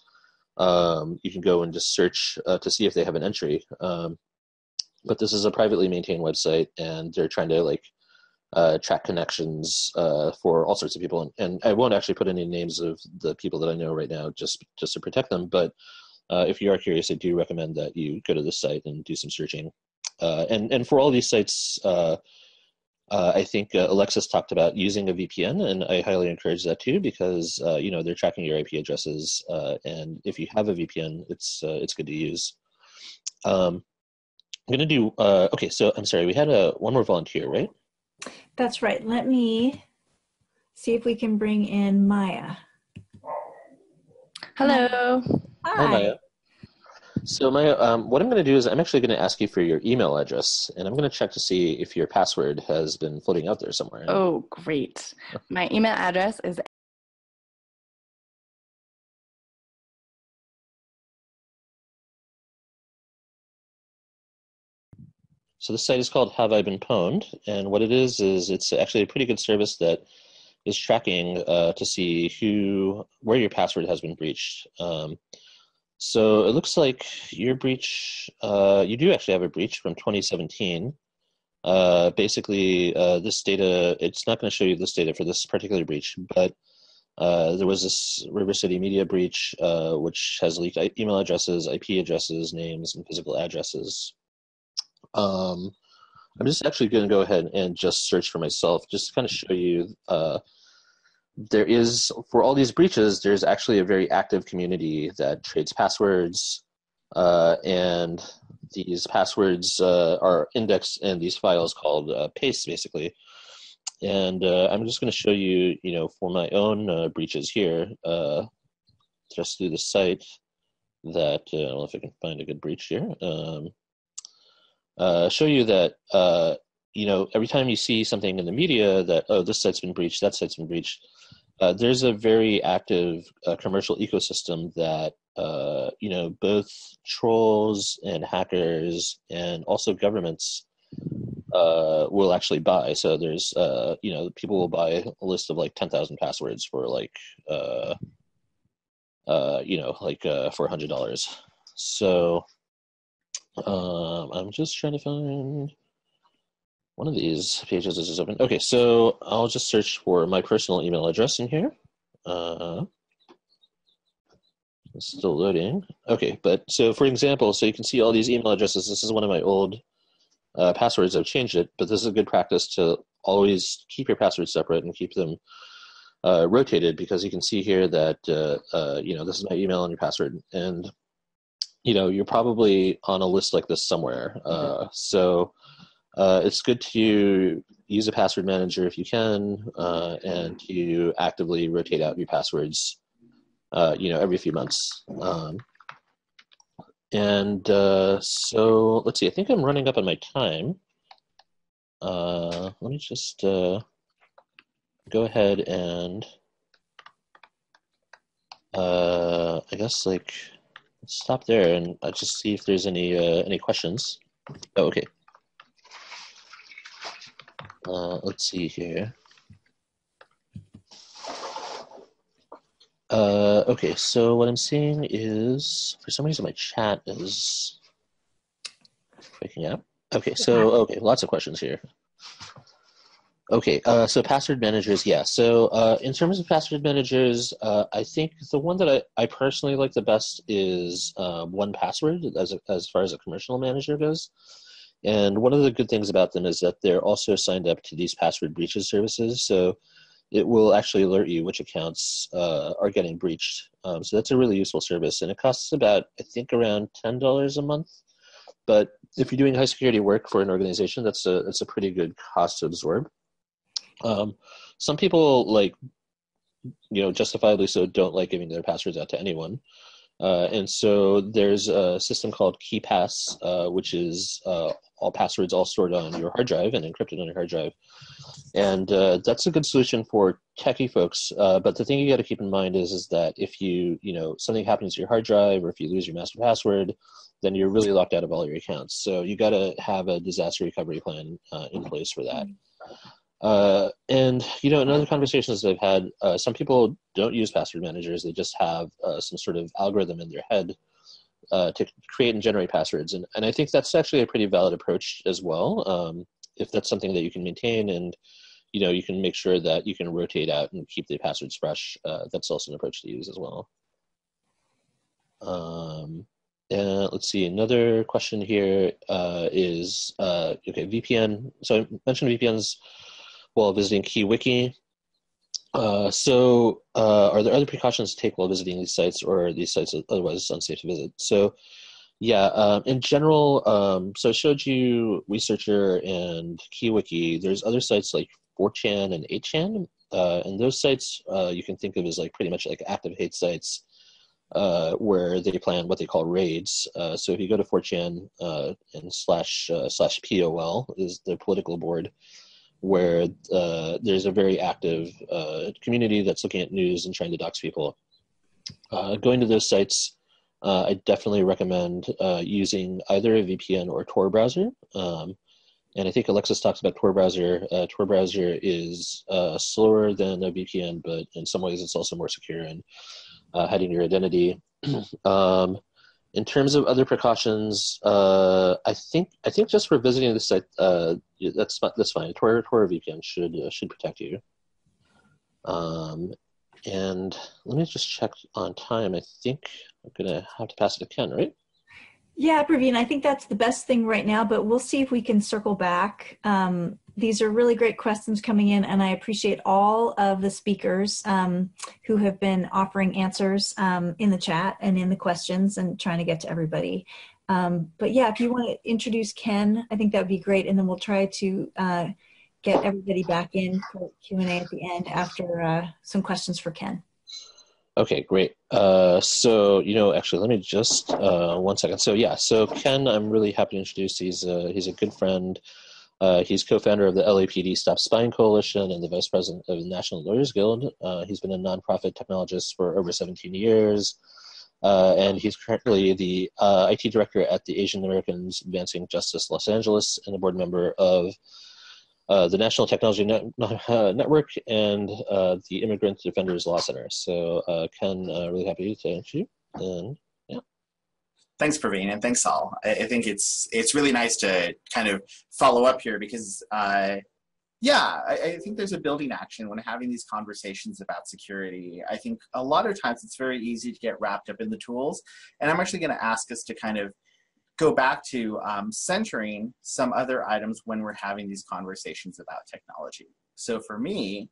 um, you can go and just search uh, to see if they have an entry. Um, but this is a privately maintained website, and they're trying to like track connections for all sorts of people. And, and I won't actually put any names of the people that I know right now, just just to protect them, but uh, if you are curious, I do recommend that you go to the site and do some searching. Uh, and and for all these sites, uh, uh I think uh, Alexis talked about using a VPN, and I highly encourage that too because uh, you know they're tracking your IP addresses, and if you have a VPN, it's it's good to use. Um, I'm gonna do okay. So I'm sorry, we had a one more volunteer, right? That's right. Let me see if we can bring in Maya. Hello. Hi. Hi, Maya. So, Maya, um, what I'm going to do is I'm actually going to ask you for your email address, and I'm going to check to see if your password has been floating out there somewhere. Oh, great. My email address is So the site is called Have I Been Pwned, and what it is is it's actually a pretty good service that is tracking uh, to see who where your password has been breached. Um, so it looks like your breach, uh, you do actually have a breach from 2017. Uh, basically, uh, this data, it's not going to show you this data for this particular breach, but uh, there was this River City Media breach, uh, which has leaked email addresses, IP addresses, names, and physical addresses. Um, I'm just actually going to go ahead and just search for myself, just to kind of show you uh, there is for all these breaches there's actually a very active community that trades passwords uh, and these passwords uh, are indexed in these files called uh, pastes basically. And uh, i'm just going to show you you know for my own uh, breaches here uh, just through the site that i don't know if i can find a good breach here. Um, show you that you know every time you see something in the media that oh this site's been breached that site's been breached uh, there's a very active uh, commercial ecosystem that uh, you know both trolls and hackers and also governments uh, will actually buy. So there's uh, you know people will buy a list of like ten thousand passwords for like uh, you know like for a hundred dollars. So um, I'm just trying to find one of these pages this is open. Okay, so I'll just search for my personal email address in here. Uh, it's still loading. Okay, but so for example, so you can see all these email addresses. This is one of my old uh, passwords. I've changed it, but this is a good practice to always keep your passwords separate and keep them uh, rotated because you can see here that uh, uh, you know this is my email and your password, and you know you're probably on a list like this somewhere. Mm-hmm. So uh, it's good to use a password manager if you can, uh, and to actively rotate out your passwords uh, you know, every few months. Um, and uh, so let's see. I think I'm running up on my time. Uh, let me just uh, go ahead and uh, I guess like stop there and uh, just see if there's any uh, any questions. Oh, okay. Uh, let's see here. Uh, okay, so what I'm seeing is for some reason my chat is waking up. Okay, so okay, lots of questions here. Okay, uh, so password managers, yeah. So uh, in terms of password managers, uh, I think the one that I, I personally like the best is uh, 1Password as, a, as far as a commercial manager goes. And one of the good things about them is that they're also signed up to these password breaches services. So it will actually alert you which accounts uh, are getting breached. Um, so that's a really useful service. And it costs about, I think, around $10 a month. But if you're doing high security work for an organization, that's a, that's a pretty good cost to absorb. Um, some people like, you know, justifiably so, don't like giving their passwords out to anyone. Uh, and so there's a system called KeePass, uh, which is uh, all passwords all stored on your hard drive and encrypted on your hard drive. And uh, that's a good solution for techie folks. Uh, but the thing you got to keep in mind is, is that if you, you know, something happens to your hard drive or if you lose your master password, then you're really locked out of all your accounts. So you got to have a disaster recovery plan uh, in place for that. Uh, and you know, in other conversations I've had, uh, some people don't use password managers; they just have uh, some sort of algorithm in their head uh, to create and generate passwords. And and I think that's actually a pretty valid approach as well. Um, if that's something that you can maintain, and you know, you can make sure that you can rotate out and keep the passwords fresh. Uh, that's also an approach to use as well. Um, let's see. Another question here uh, is uh, okay. VPN. So I mentioned VPNs while visiting KeyWiki. Uh, so, uh, are there other precautions to take while visiting these sites, or are these sites otherwise unsafe to visit? So, yeah, um, in general, um, so I showed you WeSearchr and KeyWiki. There's other sites like 4chan and 8chan, uh, and those sites uh, you can think of as like pretty much like active hate sites uh, where they plan what they call raids. Uh, so if you go to 4chan uh, and slash uh, slash POL is the political board, where uh, there's a very active uh, community that's looking at news and trying to dox people. Uh, going to those sites, uh, I definitely recommend uh, using either a VPN or Tor browser. Um, and I think Alexis talks about Tor browser. Uh, Tor browser is slower than a VPN, but in some ways it's also more secure in hiding your identity. [clears throat] um, in terms of other precautions, uh, I think I think just for visiting the site, uh, that's that's fine. Tor Tor VPN should uh, should protect you. Um, and let me just check on time. I think I'm gonna have to pass it to Ken, right? Yeah, Praveen, I think that's the best thing right now, but we'll see if we can circle back. Um, these are really great questions coming in, and I appreciate all of the speakers um, who have been offering answers um, in the chat and in the questions and trying to get to everybody. Um, but yeah, if you want to introduce Ken, I think that would be great, and then we'll try to uh, get everybody back in for Q&A at the end after uh, some questions for Ken. Okay, great. Uh, so, you know, actually, let me just uh, one second. So, yeah, so Ken, I'm really happy to introduce. He's a, he's a good friend. Uh, he's co-founder of the LAPD Stop Spying Coalition and the vice president of the National Lawyers Guild. Uh, he's been a nonprofit technologist for over 17 years, uh, and he's currently the uh, IT director at the Asian Americans Advancing Justice Los Angeles and a board member of uh, the National Technology Net- [laughs] uh, Network and the Immigrant Defenders Law Center. So, Ken, really happy to introduce you. And yeah. thanks Praveen and thanks all. I, I, think it's it's really nice to kind of follow up here because uh, yeah, I, I, think there's a building action when having these conversations about security. I think a lot of times it's very easy to get wrapped up in the tools, and I'm actually going to ask us to kind of go back to um, centering some other items when we're having these conversations about technology. So for me,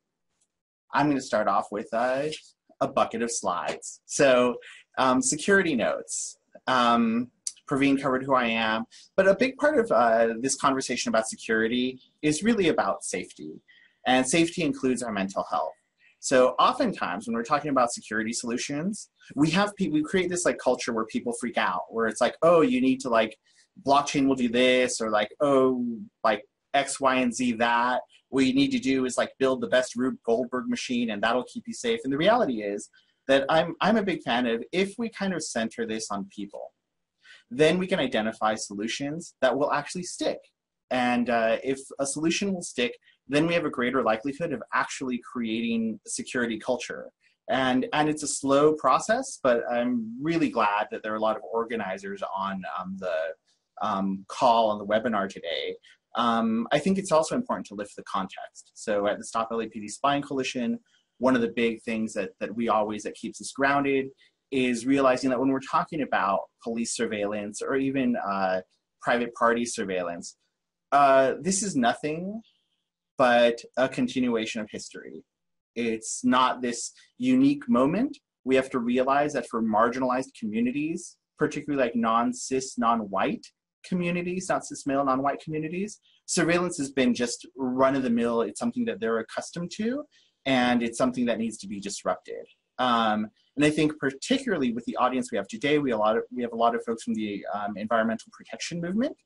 I'm going to start off with a, a bucket of slides. So um, security notes. Um, Praveen covered who I am, but a big part of uh, this conversation about security is really about safety, and safety includes our mental health. So oftentimes when we're talking about security solutions, we have we create this like culture where people freak out, where it's like, oh, you need to like, blockchain will do this, or like, oh, like X, Y, and Z that. What you need to do is like build the best Rube Goldberg machine and that'll keep you safe. And the reality is that I'm, I'm a big fan of if we kind of center this on people, then we can identify solutions that will actually stick. And uh, if a solution will stick, then we have a greater likelihood of actually creating security culture. And, and it's a slow process, but I'm really glad that there are a lot of organizers on um, the um, call on the webinar today. Um, I think it's also important to lift the context. So at the Stop LAPD Spying Coalition, one of the big things that, that we always, that keeps us grounded is realizing that when we're talking about police surveillance or even uh, private party surveillance, uh, this is nothing but a continuation of history. It's not this unique moment. We have to realize that for marginalized communities, particularly like non-cis, non-white communities, not cis male, non-white communities, surveillance has been just run-of-the-mill. It's something that they're accustomed to, and it's something that needs to be disrupted. Um, and I think particularly with the audience we have today, we, a lot of, we have a lot of folks from the um, environmental protection movement.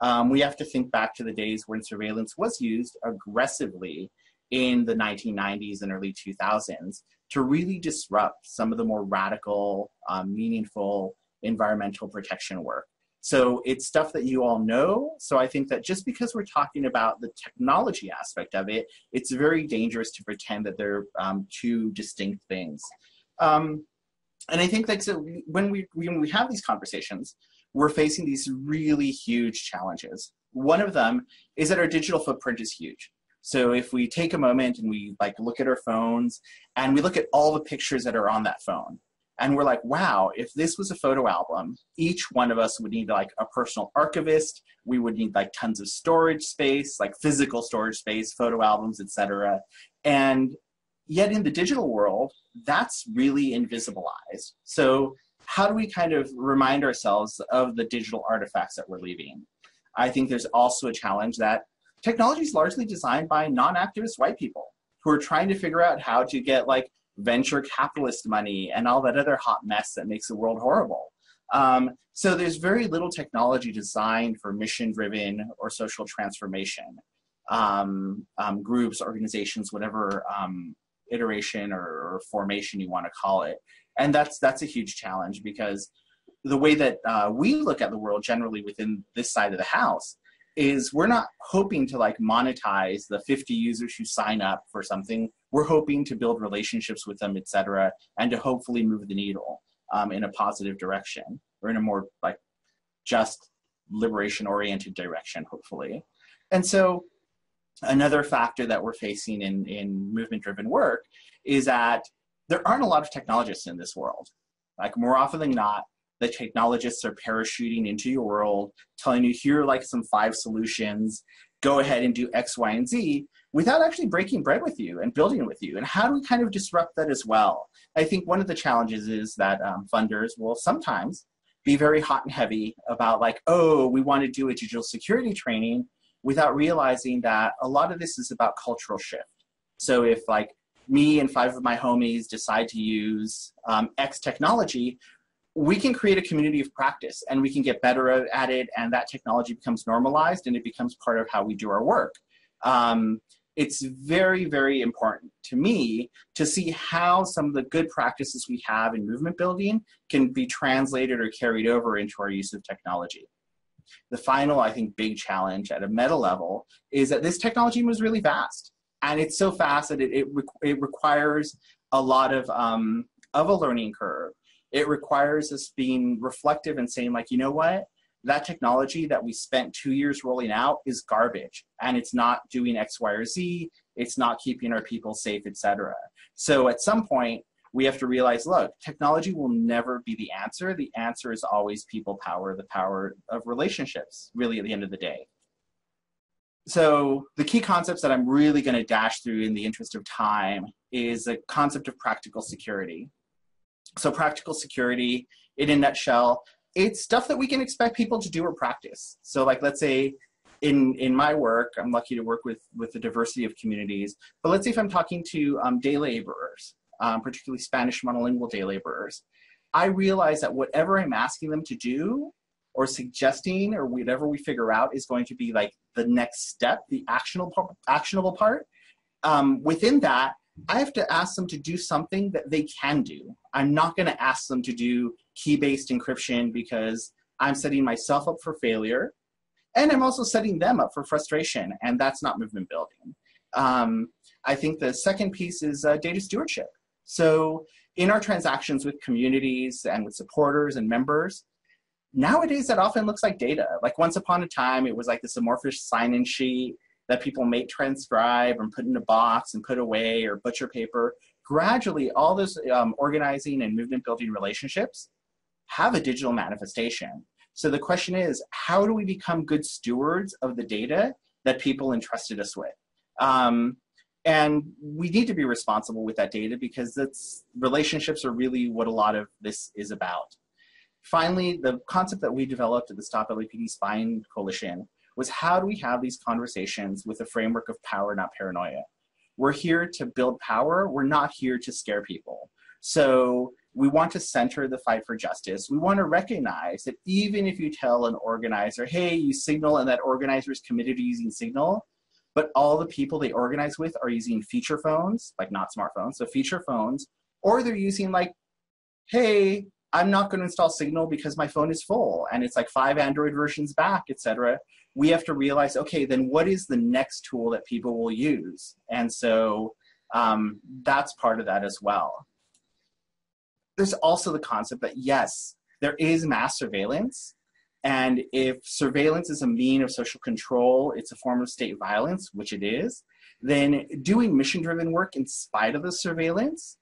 Um, we have to think back to the days when surveillance was used aggressively in the 1990s and early 2000s to really disrupt some of the more radical, um, meaningful environmental protection work. So it's stuff that you all know. So I think that just because we're talking about the technology aspect of it, it's very dangerous to pretend that they're um, two distinct things. Um, and I think that so when we when we have these conversations, we're facing these really huge challenges. One of them is that our digital footprint is huge. So if we take a moment and we like look at our phones and we look at all the pictures that are on that phone, and we're like, wow, if this was a photo album, each one of us would need like a personal archivist. We would need like tons of storage space, like physical storage space, photo albums, etc. And yet in the digital world, that's really invisibilized. So how do we kind of remind ourselves of the digital artifacts that we're leaving? I think there's also a challenge that technology is largely designed by non-activist white people who are trying to figure out how to get like venture capitalist money and all that other hot mess that makes the world horrible. Um, so there's very little technology designed for mission-driven or social transformation. Um, um, groups, organizations, whatever um, iteration or, or, formation you want to call it. And that's, that's a huge challenge because the way that uh, we look at the world generally within this side of the house is we're not hoping to like monetize the 50 users who sign up for something. We're hoping to build relationships with them, et cetera, and to hopefully move the needle um, in a positive direction or in a more like just liberation oriented direction, hopefully. And so another factor that we're facing in, in movement driven work is that there aren't a lot of technologists in this world. Like more often than not, the technologists are parachuting into your world, telling you here are like some five solutions, go ahead and do X, Y, and Z, without actually breaking bread with you and building with you. And how do we kind of disrupt that as well? I think one of the challenges is that um, funders will sometimes be very hot and heavy about like, oh, we want to do a digital security training without realizing that a lot of this is about cultural shift. So if like me and five of my homies decide to use um, X technology, we can create a community of practice and we can get better at it and that technology becomes normalized and it becomes part of how we do our work. Um, it's very, very important to me to see how some of the good practices we have in movement building can be translated or carried over into our use of technology. The final, I think, big challenge at a meta level is that this technology moves really fast. And it's so fast that it, it, it requires a lot of, um, of a learning curve it requires us being reflective and saying like, you know what? That technology that we spent two years rolling out is garbage and it's not doing X, Y, or Z. It's not keeping our people safe, etc. So at some point, we have to realize, look, technology will never be the answer. The answer is always people power, the power of relationships, really at the end of the day. So the key concepts that I'm really going to dash through in the interest of time is the concept of practical security. So practical security, in a nutshell, it's stuff that we can expect people to do or practice. So like, let's say in in my work, I'm lucky to work with with a diversity of communities. But let's say if I'm talking to um, day laborers, um, particularly Spanish monolingual day laborers, I realize that whatever I'm asking them to do or suggesting or whatever we figure out is going to be like the next step, the actionable actionable part. Um, within that, I have to ask them to do something that they can do. I'm not going to ask them to do key-based encryption because I'm setting myself up for failure, and I'm also setting them up for frustration, and that's not movement building. Um, I think the second piece is uh, data stewardship. So in our transactions with communities and with supporters and members, nowadays that often looks like data. Like once upon a time, it was like this amorphous sign-in sheet that people may transcribe and put in a box and put away or butcher paper. Gradually, all those um, organizing and movement building relationships have a digital manifestation. So the question is, how do we become good stewards of the data that people entrusted us with? Um, and we need to be responsible with that data because that's relationships are really what a lot of this is about. Finally, the concept that we developed at the Stop LAPD Spying Coalition was how do we have these conversations with a framework of power, not paranoia? We're here to build power. We're not here to scare people. So we want to center the fight for justice. We want to recognize that even if you tell an organizer, hey, you signal and that organizer is committed to using signal, but all the people they organize with are using feature phones, like not smartphones, so feature phones, or they're using like, hey, I'm not going to install Signal because my phone is full and it's like five Android versions back, etc. We have to realize, okay, then what is the next tool that people will use? And so um, that's part of that as well. There's also the concept that yes, there is mass surveillance, and if surveillance is a mean of social control, it's a form of state violence, which it is, then doing mission driven work in spite of the surveillance,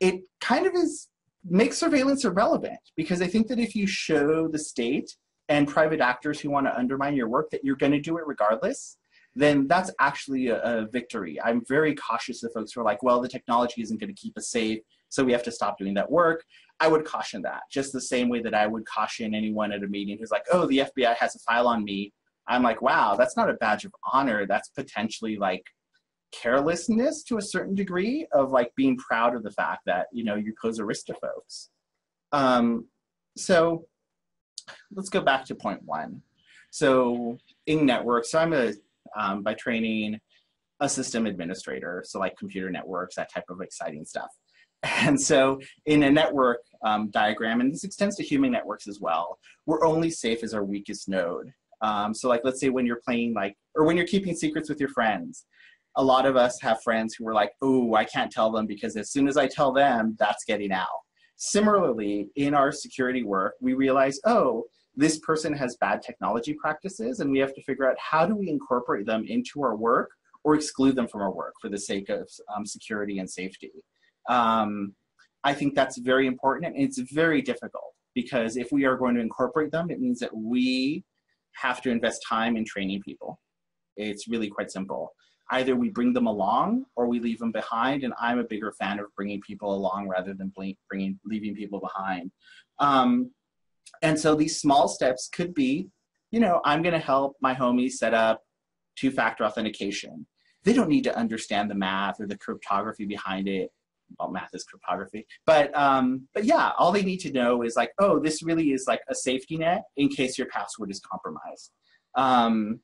it kind of is makes surveillance irrelevant because I think that if you show the state and private actors who want to undermine your work that you're going to do it regardless, then that's actually a, a, victory. I'm very cautious of folks who are like, well, the technology isn't going to keep us safe, so we have to stop doing that work. I would caution that, just the same way that I would caution anyone at a meeting who's like, oh, the FBI has a file on me. I'm like, wow, that's not a badge of honor. That's potentially like carelessness to a certain degree of like being proud of the fact that, you know, you pose a risk to folks. Um, so let's go back to point one. So in networks, so I'm a, um, by training, a system administrator, so like computer networks, that type of exciting stuff. And so in a network um, diagram, and this extends to human networks as well, we're only safe as our weakest node. Um, so like, let's say when you're playing like, or when you're keeping secrets with your friends, a lot of us have friends who are like, oh, I can't tell them because as soon as I tell them, that's getting out. Similarly, in our security work, we realize, oh, this person has bad technology practices and we have to figure out how do we incorporate them into our work or exclude them from our work for the sake of um, security and safety. Um, I think that's very important and it's very difficult because if we are going to incorporate them, it means that we have to invest time in training people. It's really quite simple. Either we bring them along or we leave them behind, and I'm a bigger fan of bringing people along rather than bringing leaving people behind. Um, and so these small steps could be, you know, I'm going to help my homies set up two-factor authentication. They don't need to understand the math or the cryptography behind it well, math is cryptography. But um, but yeah, all they need to know is like, oh, this really is like a safety net in case your password is compromised. Um,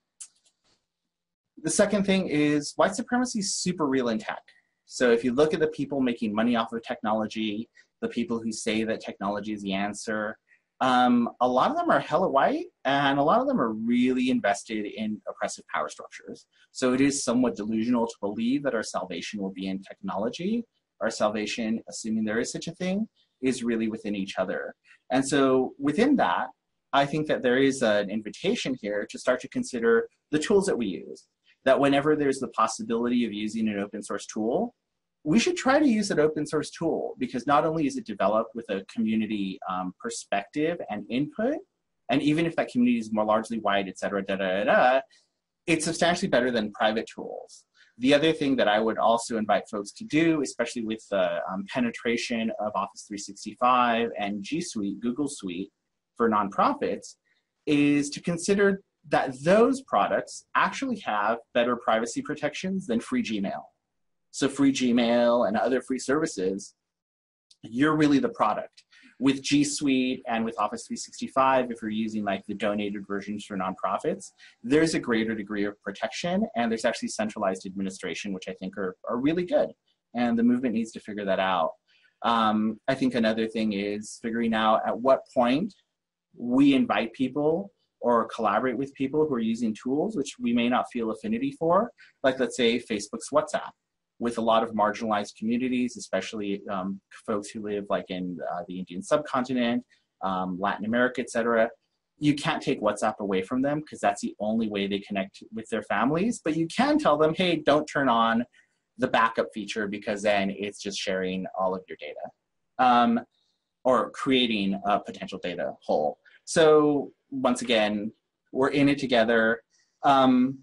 the second thing is white supremacy is super real in tech. So if you look at the people making money off of technology, the people who say that technology is the answer, um, a lot of them are hella white and a lot of them are really invested in oppressive power structures. So it is somewhat delusional to believe that our salvation will be in technology our salvation, assuming there is such a thing, is really within each other. And so within that, I think that there is an invitation here to start to consider the tools that we use. That whenever there's the possibility of using an open source tool, we should try to use an open source tool because not only is it developed with a community um, perspective and input, and even if that community is more largely white, et cetera, da, da, da, da, it's substantially better than private tools. The other thing that I would also invite folks to do, especially with the um, penetration of Office 365 and G Suite, Google Suite for nonprofits, is to consider that those products actually have better privacy protections than free Gmail. So free Gmail and other free services, you're really the product. With G Suite and with Office 365, if you're using like the donated versions for nonprofits, there's a greater degree of protection and there's actually centralized administration, which I think are, are really good. And the movement needs to figure that out. Um, I think another thing is figuring out at what point we invite people or collaborate with people who are using tools which we may not feel affinity for, like let's say Facebook's WhatsApp, with a lot of marginalized communities, especially um, folks who live like in uh, the Indian subcontinent, um, Latin America, etc. You can't take WhatsApp away from them because that's the only way they connect with their families. But you can tell them, hey, don't turn on the backup feature because then it's just sharing all of your data um, or creating a potential data hole. So once again, we're in it together. Um,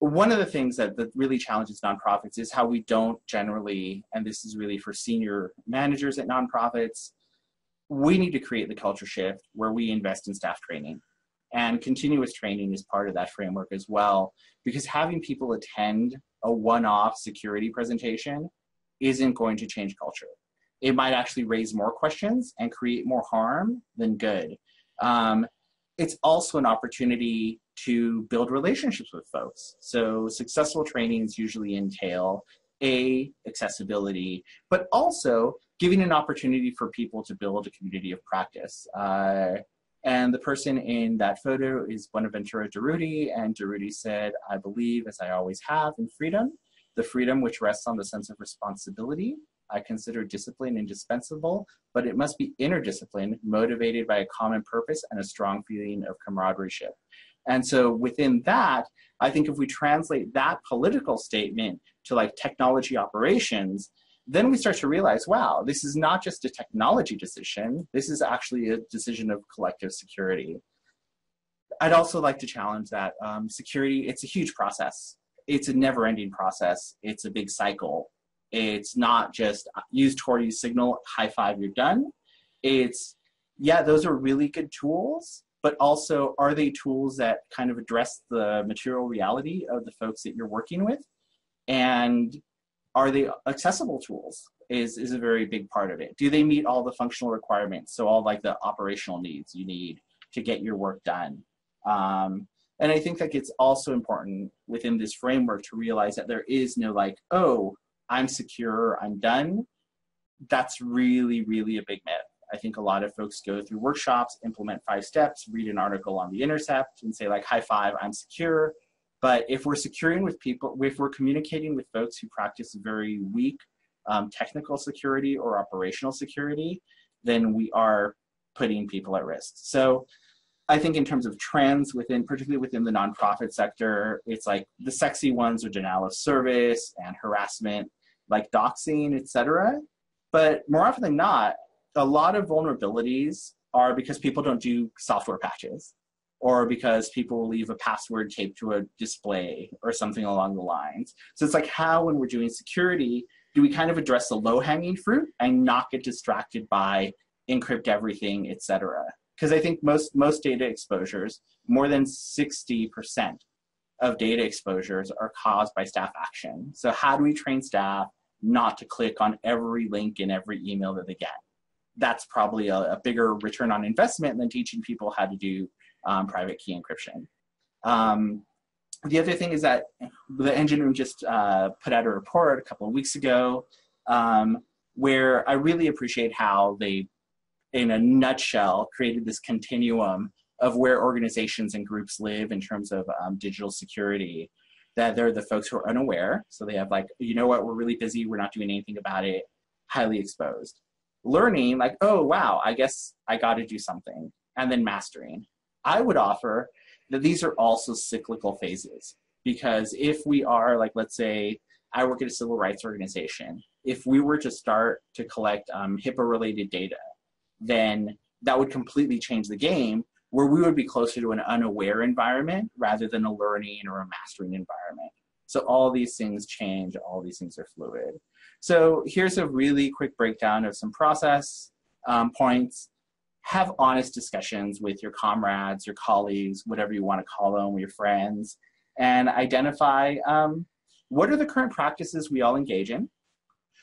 one of the things that, that really challenges nonprofits is how we don't generally, and this is really for senior managers at nonprofits, we need to create the culture shift where we invest in staff training. And continuous training is part of that framework as well, because having people attend a one off security presentation isn't going to change culture. It might actually raise more questions and create more harm than good. Um, it's also an opportunity to build relationships with folks. So successful trainings usually entail a accessibility, but also giving an opportunity for people to build a community of practice. Uh, and the person in that photo is Buenaventura Durruti, and Durruti said, I believe, as I always have, in freedom, the freedom which rests on the sense of responsibility I consider discipline indispensable, but it must be inner discipline motivated by a common purpose and a strong feeling of camaraderie. And so within that, I think if we translate that political statement to like technology operations, then we start to realize, wow, this is not just a technology decision. This is actually a decision of collective security. I'd also like to challenge that um, security, it's a huge process. It's a never ending process. It's a big cycle. It's not just use Tor, use Signal, high five, you're done. It's, yeah, those are really good tools, but also are they tools that kind of address the material reality of the folks that you're working with? And are they accessible tools is, is a very big part of it. Do they meet all the functional requirements? So all like the operational needs you need to get your work done. Um, and I think that it's also important within this framework to realize that there is no like, oh, I'm secure, I'm done, that's really, really a big myth. I think a lot of folks go through workshops, implement five steps, read an article on the Intercept, and say, like, high five, I'm secure. But if we're securing with people, if we're communicating with folks who practice very weak um, technical security or operational security, then we are putting people at risk. So I think in terms of trends within, particularly within the nonprofit sector, it's like the sexy ones are denial of service and harassment like doxing, etc. But more often than not, a lot of vulnerabilities are because people don't do software patches or because people leave a password taped to a display or something along the lines. So it's like how when we're doing security, do we kind of address the low hanging fruit and not get distracted by encrypt everything, etc. Because I think most most data exposures, more than 60% of data exposures are caused by staff action. So how do we train staff not to click on every link in every email that they get. That's probably a, a bigger return on investment than teaching people how to do um, private key encryption. Um, the other thing is that the engine room just uh, put out a report a couple of weeks ago um, where I really appreciate how they, in a nutshell, created this continuum of where organizations and groups live in terms of um, digital security that they're the folks who are unaware. So they have like, you know what, we're really busy, we're not doing anything about it, highly exposed. Learning, like, oh, wow, I guess I got to do something. And then mastering. I would offer that these are also cyclical phases because if we are, like, let's say, I work at a civil rights organization. If we were to start to collect um, HIPAA related data, then that would completely change the game where we would be closer to an unaware environment rather than a learning or a mastering environment. So all these things change, all these things are fluid. So here's a really quick breakdown of some process um, points. have honest discussions with your comrades, your colleagues, whatever you want to call them, your friends, and identify um, what are the current practices we all engage in?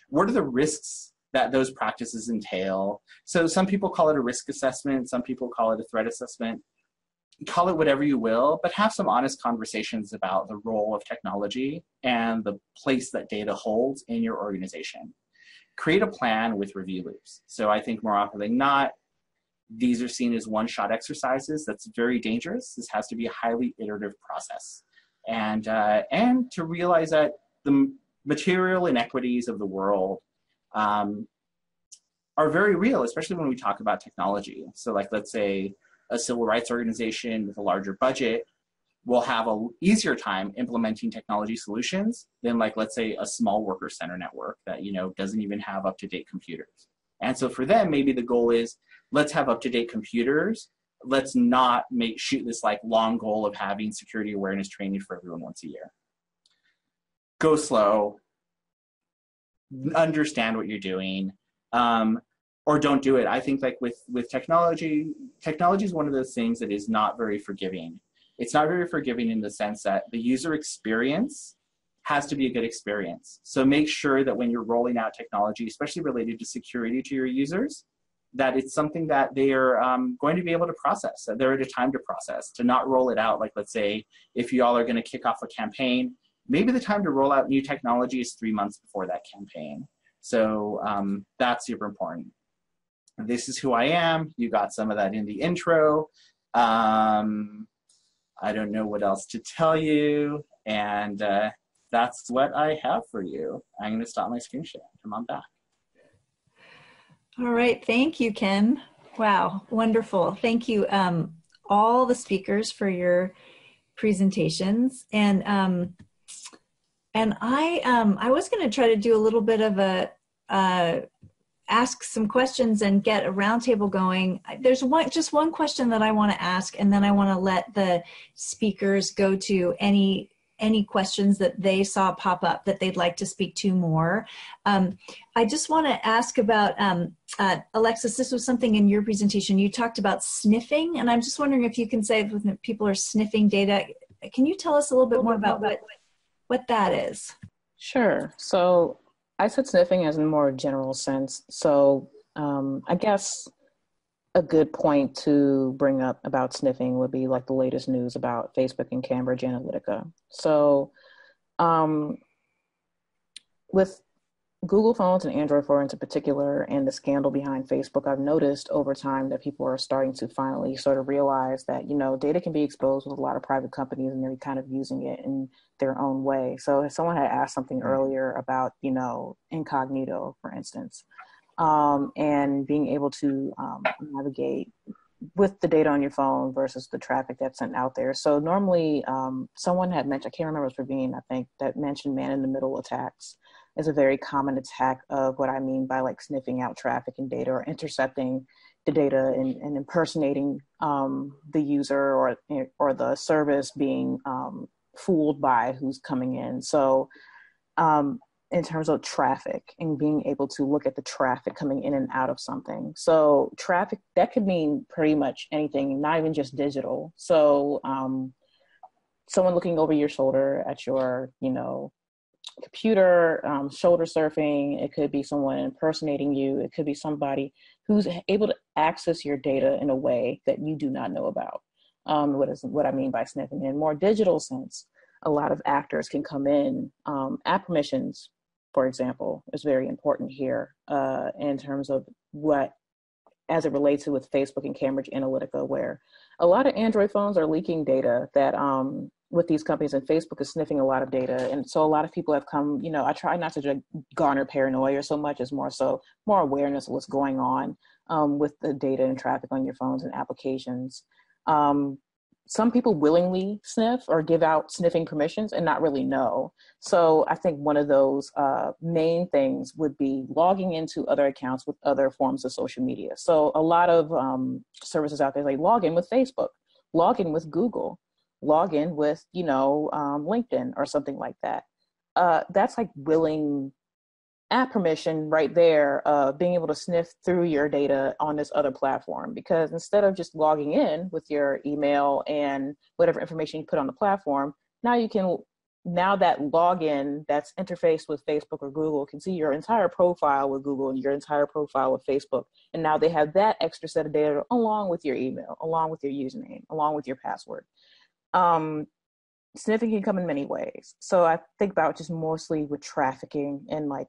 What are the risks that those practices entail? So some people call it a risk assessment, some people call it a threat assessment. Call it whatever you will, but have some honest conversations about the role of technology and the place that data holds in your organization. Create a plan with review loops. So I think more often than not, these are seen as one-shot exercises. That's very dangerous. This has to be a highly iterative process and uh, and to realize that the material inequities of the world um, are very real, especially when we talk about technology. So, like, let's say a civil rights organization with a larger budget will have a easier time implementing technology solutions than, like, let's say a small worker center network that you know doesn't even have up to date computers. And so, for them, maybe the goal is let's have up to date computers let's not make shoot this like long goal of having security awareness training for everyone once a year. Go slow. Understand what you're doing, um, or don't do it. I think like with with technology, technology is one of those things that is not very forgiving. It's not very forgiving in the sense that the user experience has to be a good experience. So make sure that when you're rolling out technology, especially related to security to your users, that it's something that they are um, going to be able to process, that they're at a time to process, to not roll it out. Like, let's say, if y'all are going to kick off a campaign, maybe the time to roll out new technology is three months before that campaign. So um, that's super important. This is who I am. You got some of that in the intro. Um, I don't know what else to tell you. And uh, that's what I have for you. I'm going to stop my screen share. Come on back. All right. Thank you, Ken. Wow. Wonderful. Thank you, um, all the speakers for your presentations. And um, and I um, I was going to try to do a little bit of a uh, ask some questions and get a roundtable going. There's one just one question that I want to ask, and then I want to let the speakers go to any any questions that they saw pop up that they'd like to speak to more. Um, I just want to ask about, um, uh, Alexis, this was something in your presentation. You talked about sniffing, and I'm just wondering if you can say if people are sniffing data. Can you tell us a little bit more about what, what that is? Sure. So I said sniffing as in more general sense. So um, I guess a good point to bring up about sniffing would be like the latest news about Facebook and Cambridge Analytica. So, um, with Google phones and Android phones in particular, and the scandal behind Facebook, I've noticed over time that people are starting to finally sort of realize that, you know, data can be exposed with a lot of private companies and they're kind of using it in their own way. So, if someone had asked something mm-hmm. earlier about, you know, incognito, for instance um, and being able to um, navigate with the data on your phone versus the traffic that's sent out there. So normally, um, someone had mentioned, I can't remember if it was Praveen, I think, that mentioned man in the middle attacks is a very common attack of what I mean by like sniffing out traffic and data or intercepting the data and, and impersonating um, the user or or the service being um, fooled by who's coming in. So um, in terms of traffic and being able to look at the traffic coming in and out of something. So traffic that could mean pretty much anything, not even just digital. So um, someone looking over your shoulder at your, you know, computer, um, shoulder surfing. It could be someone impersonating you. It could be somebody who's able to access your data in a way that you do not know about. Um, what is what I mean by sniffing in more digital sense? A lot of actors can come in um, app permissions for example, is very important here uh, in terms of what, as it relates to with Facebook and Cambridge Analytica, where a lot of Android phones are leaking data that um, with these companies, and Facebook is sniffing a lot of data, and so a lot of people have come. You know, I try not to just garner paranoia so much as more so more awareness of what's going on um, with the data and traffic on your phones and applications. Um, some people willingly sniff or give out sniffing permissions and not really know. So I think one of those uh, main things would be logging into other accounts with other forms of social media. So a lot of um, services out there like log in with Facebook, log in with Google, log in with you know um, LinkedIn or something like that. Uh, that's like willing app permission right there of being able to sniff through your data on this other platform because instead of just logging in with your email and whatever information you put on the platform now you can now that login that's interfaced with facebook or google can see your entire profile with google and your entire profile with facebook and now they have that extra set of data along with your email along with your username along with your password um, sniffing can come in many ways so i think about just mostly with trafficking and like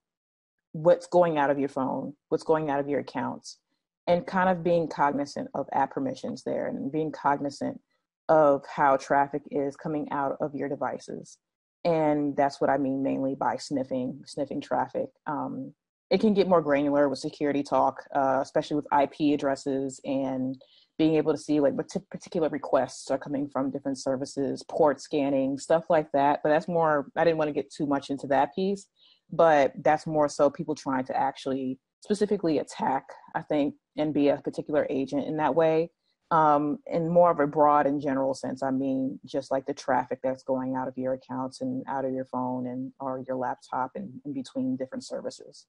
what's going out of your phone, what's going out of your accounts, and kind of being cognizant of app permissions there and being cognizant of how traffic is coming out of your devices. And that's what I mean mainly by sniffing, sniffing traffic. Um, it can get more granular with security talk, uh, especially with IP addresses and being able to see like what particular requests are coming from different services, port scanning, stuff like that. But that's more, I didn't want to get too much into that piece but that's more so people trying to actually specifically attack, I think, and be a particular agent in that way. Um, in more of a broad and general sense, I mean, just like the traffic that's going out of your accounts and out of your phone and or your laptop and in between different services.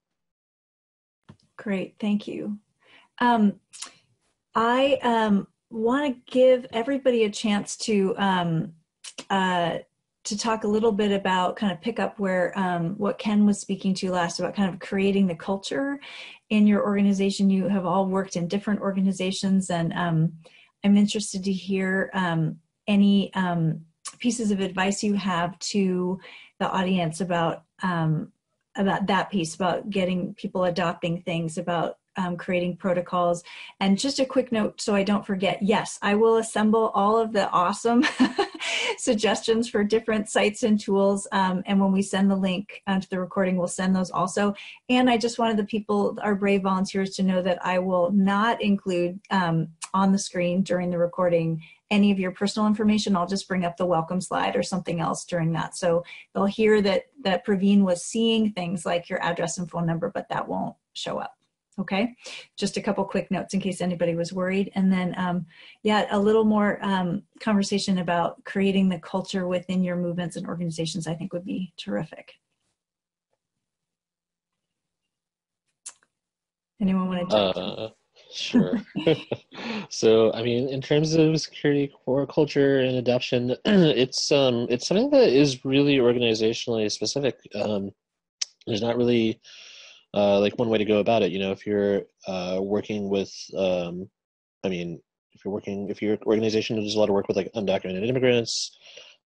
Great, thank you. Um, I um, want to give everybody a chance to um, uh, to talk a little bit about kind of pick up where um, what Ken was speaking to last about kind of creating the culture in your organization. You have all worked in different organizations, and um, I'm interested to hear um, any um, pieces of advice you have to the audience about um, about that piece about getting people adopting things about um, creating protocols. And just a quick note so I don't forget yes, I will assemble all of the awesome [laughs] suggestions for different sites and tools. Um, and when we send the link uh, to the recording, we'll send those also. And I just wanted the people, our brave volunteers, to know that I will not include um, on the screen during the recording any of your personal information. I'll just bring up the welcome slide or something else during that. So they'll hear that that Praveen was seeing things like your address and phone number, but that won't show up. Okay, just a couple quick notes in case anybody was worried. And then, um, yeah, a little more um, conversation about creating the culture within your movements and organizations, I think would be terrific. Anyone want to jump uh, Sure. [laughs] so, I mean, in terms of security core culture and adoption, [clears throat] it's um, it's something that is really organizationally specific. Um, there's not really uh, like one way to go about it. You know, if you're uh, working with, um, I mean, if you're working, if your organization does a lot of work with like undocumented immigrants,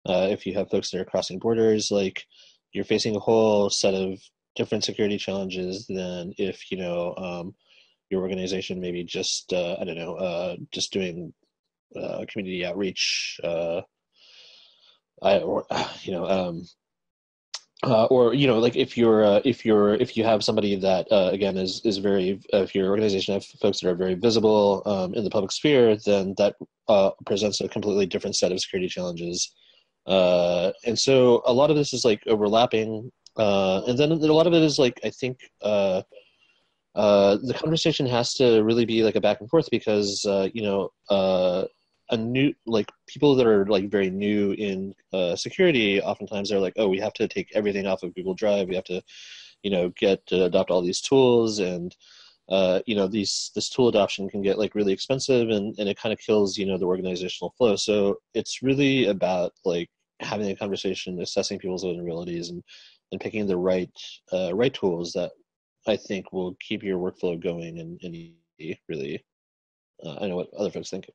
uh, if you have folks that are crossing borders, like you're facing a whole set of different security challenges than if you know um, your organization maybe just uh, I don't know uh, just doing uh, community outreach. Uh, I or [sighs] you know um, uh, or you know like if you're uh, if you're if you have somebody that uh, again is is very uh, if your organization have folks that are very visible um, in the public sphere then that uh, presents a completely different set of security challenges. Uh, and so a lot of this is like overlapping and then a lot of it is like i think the conversation has to really be like a back and forth because you know a new like people that are like very new in uh, security oftentimes they're like oh we have to take everything off of google drive. We have to you know get to adopt all these tools and uh, you know these this tool adoption can get like really expensive and, and it kind of kills you know the organizational flow. So it's really about like having a conversation assessing people's vulnerabilities and and picking the right uh, right tools that i think will keep your workflow going and, and really uh, i know what other folks think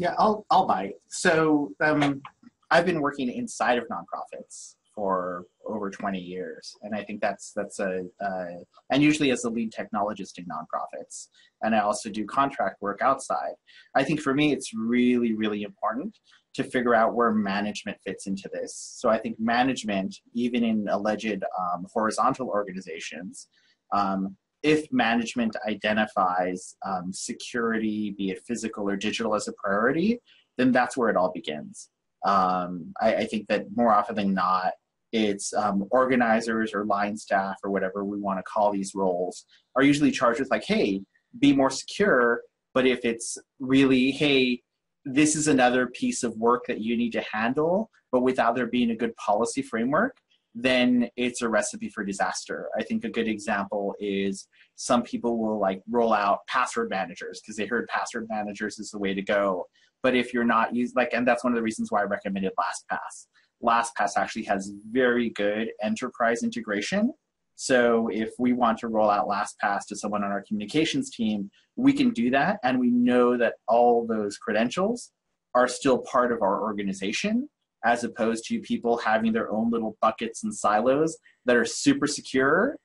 Yeah, I'll I'll bite. So um, I've been working inside of nonprofits for over 20 years, and I think that's that's a uh, and usually as the lead technologist in nonprofits, and I also do contract work outside. I think for me, it's really really important to figure out where management fits into this. So I think management, even in alleged um, horizontal organizations, um, if management identifies um, security, be it physical or digital, as a priority, then that's where it all begins. Um, I, I, think that more often than not, it's um, organizers or line staff or whatever we want to call these roles are usually charged with like, hey, be more secure. But if it's really, hey, this is another piece of work that you need to handle, but without there being a good policy framework, then it's a recipe for disaster. I think a good example is some people will like roll out password managers because they heard password managers is the way to go. But if you're not using like, and that's one of the reasons why I recommended LastPass. LastPass actually has very good enterprise integration. So if we want to roll out LastPass to someone on our communications team, we can do that. And we know that all those credentials are still part of our organization as opposed to people having their own little buckets and silos that are super secure,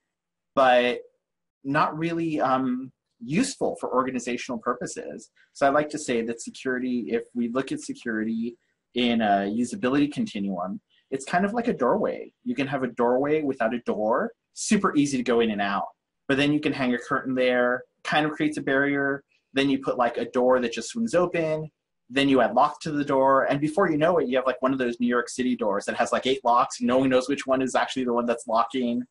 but not really um, useful for organizational purposes. So I like to say that security, if we look at security in a usability continuum, it's kind of like a doorway. You can have a doorway without a door, super easy to go in and out. But then you can hang a curtain there, kind of creates a barrier. Then you put like a door that just swings open then you add lock to the door and before you know it you have like one of those new york city doors that has like eight locks no one knows which one is actually the one that's locking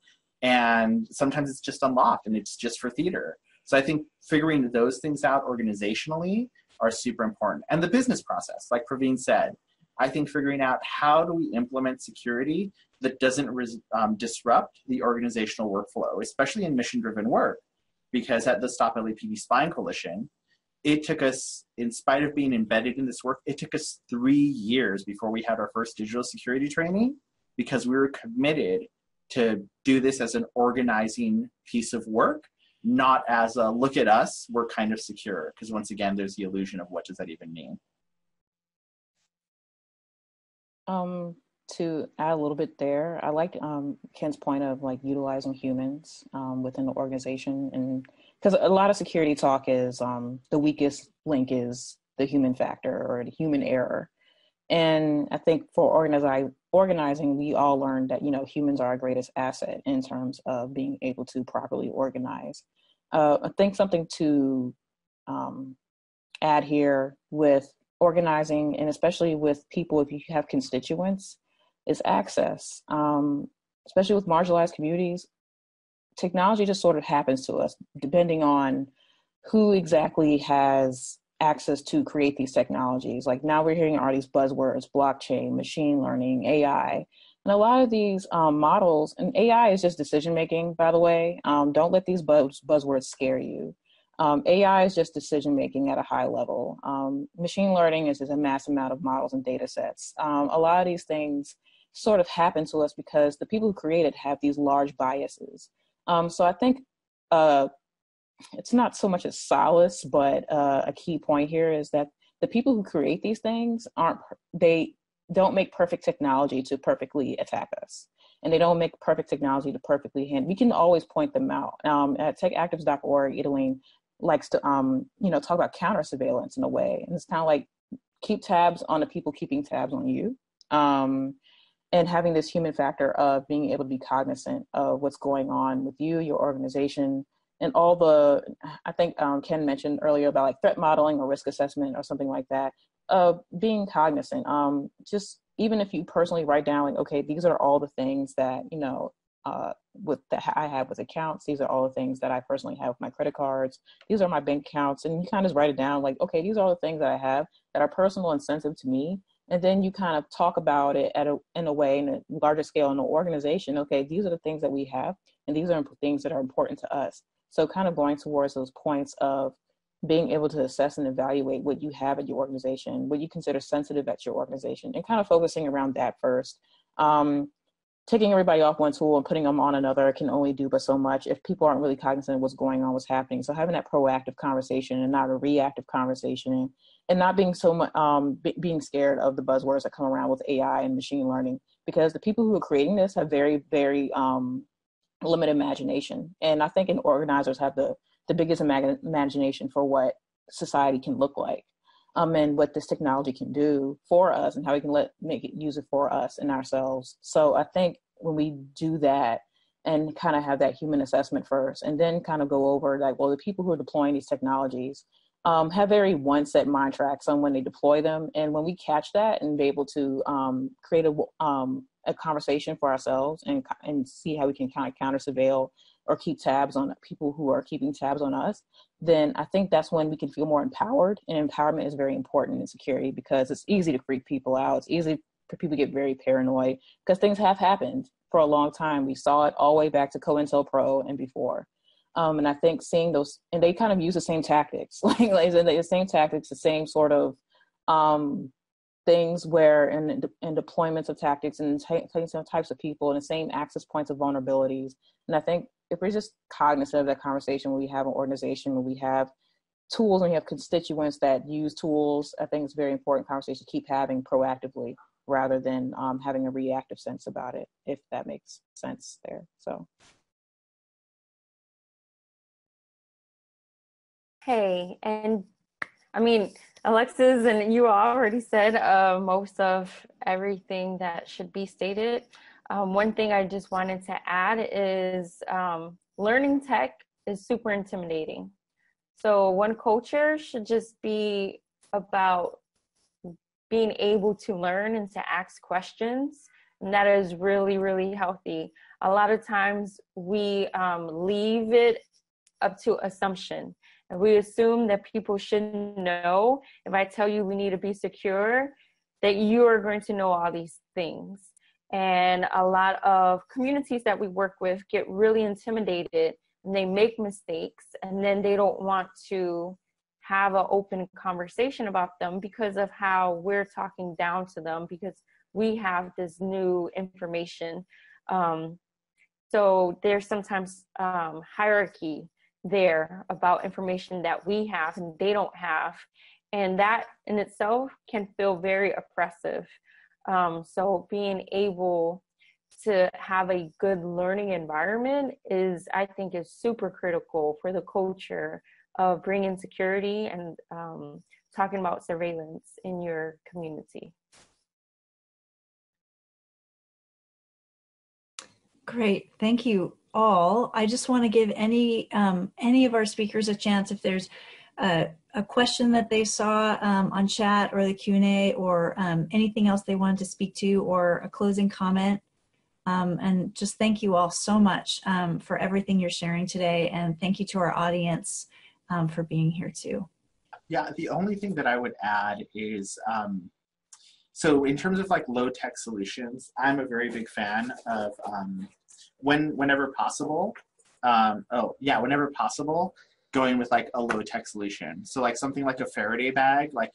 and sometimes it's just unlocked and it's just for theater. So i think figuring those things out organizationally are super important. And the business process like praveen said i think figuring out how do we implement security that doesn't um, disrupt the organizational workflow especially in mission driven work because at the stop lapd spying coalition it took us, in spite of being embedded in this work, it took us three years before we had our first digital security training because we were committed to do this as an organizing piece of work, not as a look at us, we're kind of secure. Because once again, there's the illusion of what does that even mean? Um, to add a little bit there, I like um, Ken's point of like utilizing humans um, within the organization and because a lot of security talk is um, the weakest link is the human factor or the human error. And I think for organizing, organizing, we all learned that you know humans are our greatest asset in terms of being able to properly organize. Uh, I think something to um, add here with organizing, and especially with people, if you have constituents, is access. Um, especially with marginalized communities, technology just sort of happens to us depending on who exactly has access to create these technologies. Like now we're hearing all these buzzwords blockchain, machine learning, AI. And a lot of these um, models, and AI is just decision making, by the way. Um, don't let these buzz, buzzwords scare you. Um, AI is just decision making at a high level. Um, machine learning is just a mass amount of models and data sets. Um, a lot of these things sort of happen to us because the people who create it have these large biases. Um, so I think uh, it's not so much a solace, but uh, a key point here is that the people who create these things aren't they don't make perfect technology to perfectly attack us. And they don't make perfect technology to perfectly hand we can always point them out. Um, at techactivist.org Idalin likes to um, you know talk about counter surveillance in a way. And it's kind of like keep tabs on the people keeping tabs on you. Um, and having this human factor of being able to be cognizant of what's going on with you, your organization, and all the, I think um, Ken mentioned earlier about like threat modeling or risk assessment or something like that, uh, being cognizant. Um, just even if you personally write down like, okay, these are all the things that, you know, uh, with that I have with accounts. These are all the things that I personally have with my credit cards. These are my bank accounts. And you kind of just write it down like, okay, these are all the things that I have that are personal and sensitive to me and then you kind of talk about it at a, in a way in a larger scale in an organization okay these are the things that we have and these are things that are important to us. So kind of going towards those points of being able to assess and evaluate what you have at your organization what you consider sensitive at your organization and kind of focusing around that first. Um, taking everybody off one tool and putting them on another can only do but so much if people aren't really cognizant of what's going on, what's happening. So having that proactive conversation and not a reactive conversation and and not being so much um, b- being scared of the buzzwords that come around with AI and machine learning because the people who are creating this have very, very um, limited imagination. And I think in organizers have the, the biggest imag- imagination for what society can look like. Um, and what this technology can do for us and how we can let make it use it for us and ourselves. So I think when we do that and kind of have that human assessment first, and then kind of go over like, well, the people who are deploying these technologies um, have very one set mind tracks on when they deploy them, and when we catch that and be able to um, create a um, a conversation for ourselves and and see how we can kind of counter surveil or keep tabs on people who are keeping tabs on us, then I think that's when we can feel more empowered. And empowerment is very important in security because it's easy to freak people out. It's easy for people to get very paranoid because things have happened. for a long time. We saw it all the way back to COINTELPRO and before. Um, and I think seeing those, and they kind of use the same tactics, [laughs] like, like the same tactics, the same sort of um, things where in, in deployments of tactics and t- types of people and the same access points of vulnerabilities. And I think if we're just cognizant of that conversation when we have an organization, when we have tools, when we have constituents that use tools, I think it's very important conversation to keep having proactively rather than um, having a reactive sense about it, if that makes sense there. So. Hey, and I mean, Alexis and you already said uh, most of everything that should be stated. Um, one thing I just wanted to add is um, learning tech is super intimidating. So one culture should just be about being able to learn and to ask questions. And that is really, really healthy. A lot of times we um, leave it up to assumption. And we assume that people shouldn't know. If I tell you we need to be secure, that you are going to know all these things. And a lot of communities that we work with get really intimidated and they make mistakes and then they don't want to have an open conversation about them because of how we're talking down to them because we have this new information. Um, so there's sometimes um, hierarchy there about information that we have and they don't have. And that in itself can feel very oppressive. Um, so being able to have a good learning environment is, I think, is super critical for the culture of bringing security and um, talking about surveillance in your community. Great, thank you all. I just want to give any um, any of our speakers a chance if there's a, a question that they saw um, on chat or the Q&A or um, anything else they wanted to speak to or a closing comment. Um, and just thank you all so much um, for everything you're sharing today. And thank you to our audience um, for being here too. Yeah, the only thing that I would add is, um, so in terms of like low tech solutions, I'm a very big fan of when whenever possible, oh yeah, whenever possible, going with like a low tech solution. So like something like a Faraday bag, like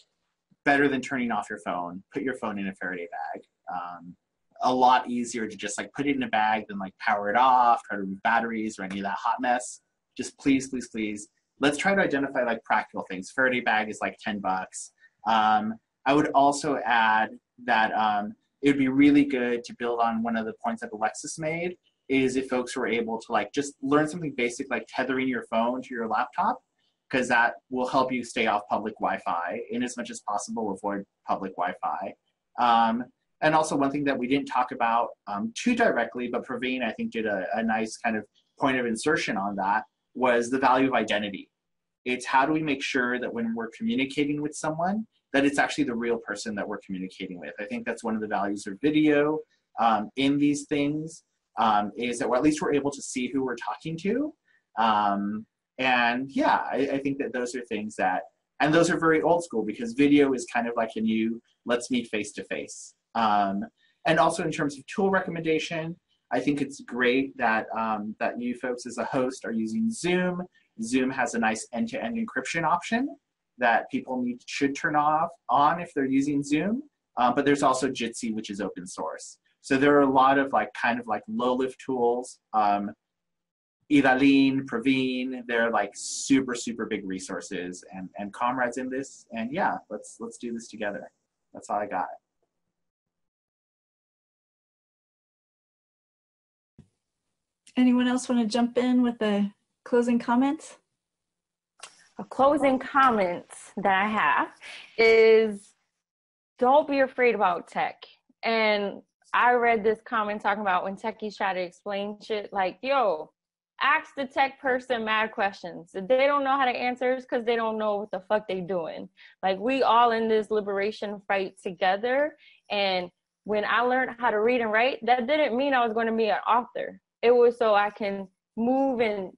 better than turning off your phone, put your phone in a Faraday bag. Um, a lot easier to just like put it in a bag than like power it off, try to remove batteries or any of that hot mess. Just please, please, please, let's try to identify like practical things. Faraday bag is like 10 bucks. Um, I would also add that um, it would be really good to build on one of the points that Alexis made is if folks were able to like just learn something basic like tethering your phone to your laptop because that will help you stay off public Wi-Fi in as much as possible avoid public Wi-Fi. Um, and also one thing that we didn't talk about um, too directly, but Praveen I think did a, a nice kind of point of insertion on that was the value of identity. It's how do we make sure that when we're communicating with someone, that it's actually the real person that we're communicating with. I think that's one of the values of video um, in these things um, is that well, at least we're able to see who we're talking to. Um, and yeah, I, I, think that those are things that, and those are very old school because video is kind of like a new let's meet face to face. And also in terms of tool recommendation, I think it's great that um, that you folks as a host are using Zoom. Zoom has a nice end-to-end encryption option that people need should turn off on if they're using Zoom. Uh, but there's also Jitsi, which is open source. So there are a lot of like kind of like low lift tools. Um, Idalin, Praveen, they're like super, super big resources and, and comrades in this. And yeah, let's let's do this together. That's all I got. Anyone else want to jump in with a closing comment? A closing comment that I have is don't be afraid about tech. And I read this comment talking about when techies try to explain shit like, yo, ask the tech person mad questions. If they don't know how to answer, it's because they don't know what the fuck they're doing. Like we all in this liberation fight together. And when I learned how to read and write, that didn't mean I was going to be an author. It was so I can move and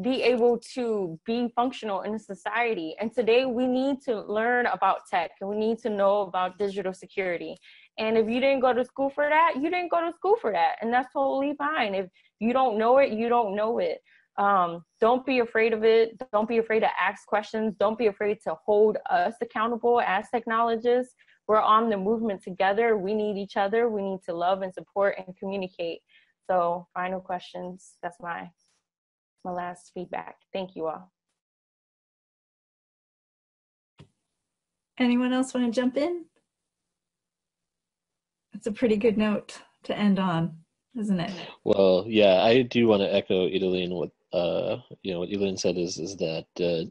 be able to be functional in society. And today we need to learn about tech and we need to know about digital security. And if you didn't go to school for that, you didn't go to school for that. And that's totally fine. If you don't know it, you don't know it. Um, don't be afraid of it. Don't be afraid to ask questions. Don't be afraid to hold us accountable as technologists. We're on the movement together. We need each other. We need to love and support and communicate. So final questions. That's my my last feedback. Thank you all. Anyone else want to jump in? It's a pretty good note to end on, isn't it? Well, yeah, I do want to echo Idalin. What uh, you know, what Idalin said is is that uh,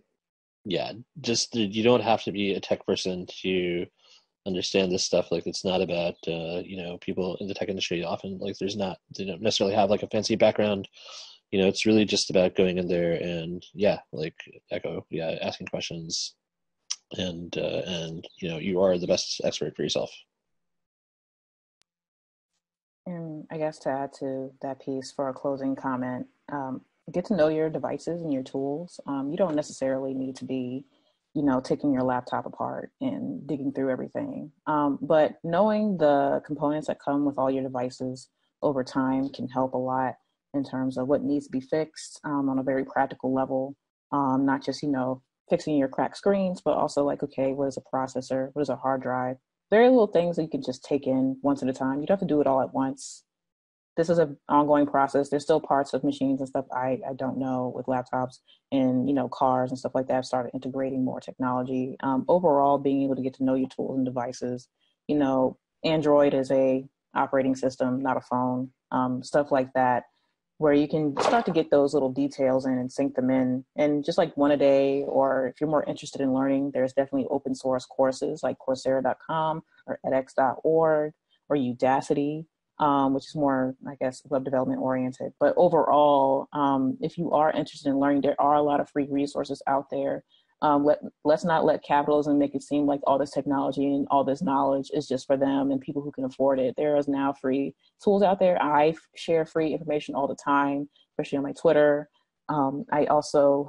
yeah, just you don't have to be a tech person to understand this stuff. Like, it's not about uh, you know people in the tech industry. Often, like, there's not they don't necessarily have like a fancy background. You know, it's really just about going in there and yeah, like echo, yeah, asking questions, and uh, and you know, you are the best expert for yourself. And I guess to add to that piece for a closing comment, um, get to know your devices and your tools. Um, you don't necessarily need to be, you know, taking your laptop apart and digging through everything. Um, but knowing the components that come with all your devices over time can help a lot in terms of what needs to be fixed um, on a very practical level. Um, not just, you know, fixing your cracked screens, but also like, okay, what is a processor? What is a hard drive? Very little things that you can just take in once at a time. You don't have to do it all at once. This is an ongoing process. There's still parts of machines and stuff I, I don't know with laptops and you know cars and stuff like that. I've started integrating more technology. Um, overall, being able to get to know your tools and devices. You know, Android is a operating system, not a phone. Um, stuff like that where you can start to get those little details in and sink them in. And just like one a day, or if you're more interested in learning, there's definitely open source courses like Coursera.com or edX.org or Udacity, um, which is more, I guess, web development oriented. But overall, um, if you are interested in learning, there are a lot of free resources out there um, let, let's not let capitalism make it seem like all this technology and all this knowledge is just for them and people who can afford it. There is now free tools out there. I share free information all the time, especially on my Twitter. Um, I also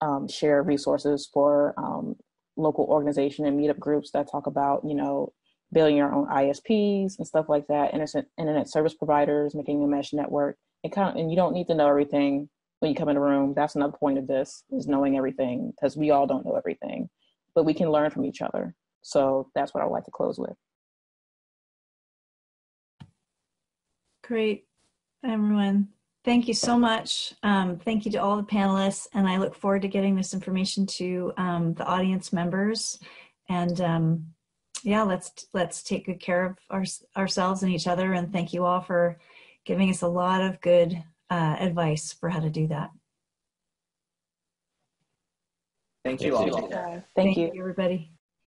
um, share resources for um, local organization and meetup groups that talk about, you know, building your own ISPs and stuff like that, internet, internet service providers, making a mesh network. And, kind of, and you don't need to know everything when you come in a room that's another point of this is knowing everything because we all don't know everything but we can learn from each other. So that's what i'd like to close with. Great. Everyone thank you so much. Um, thank you to all the panelists and i look forward to getting this information to um, the audience members. And um, yeah let's let's take good care of our, ourselves and each other and thank you all for giving us a lot of good uh, advice for how to do that. Thank you all. Thank, Thank you. you, everybody.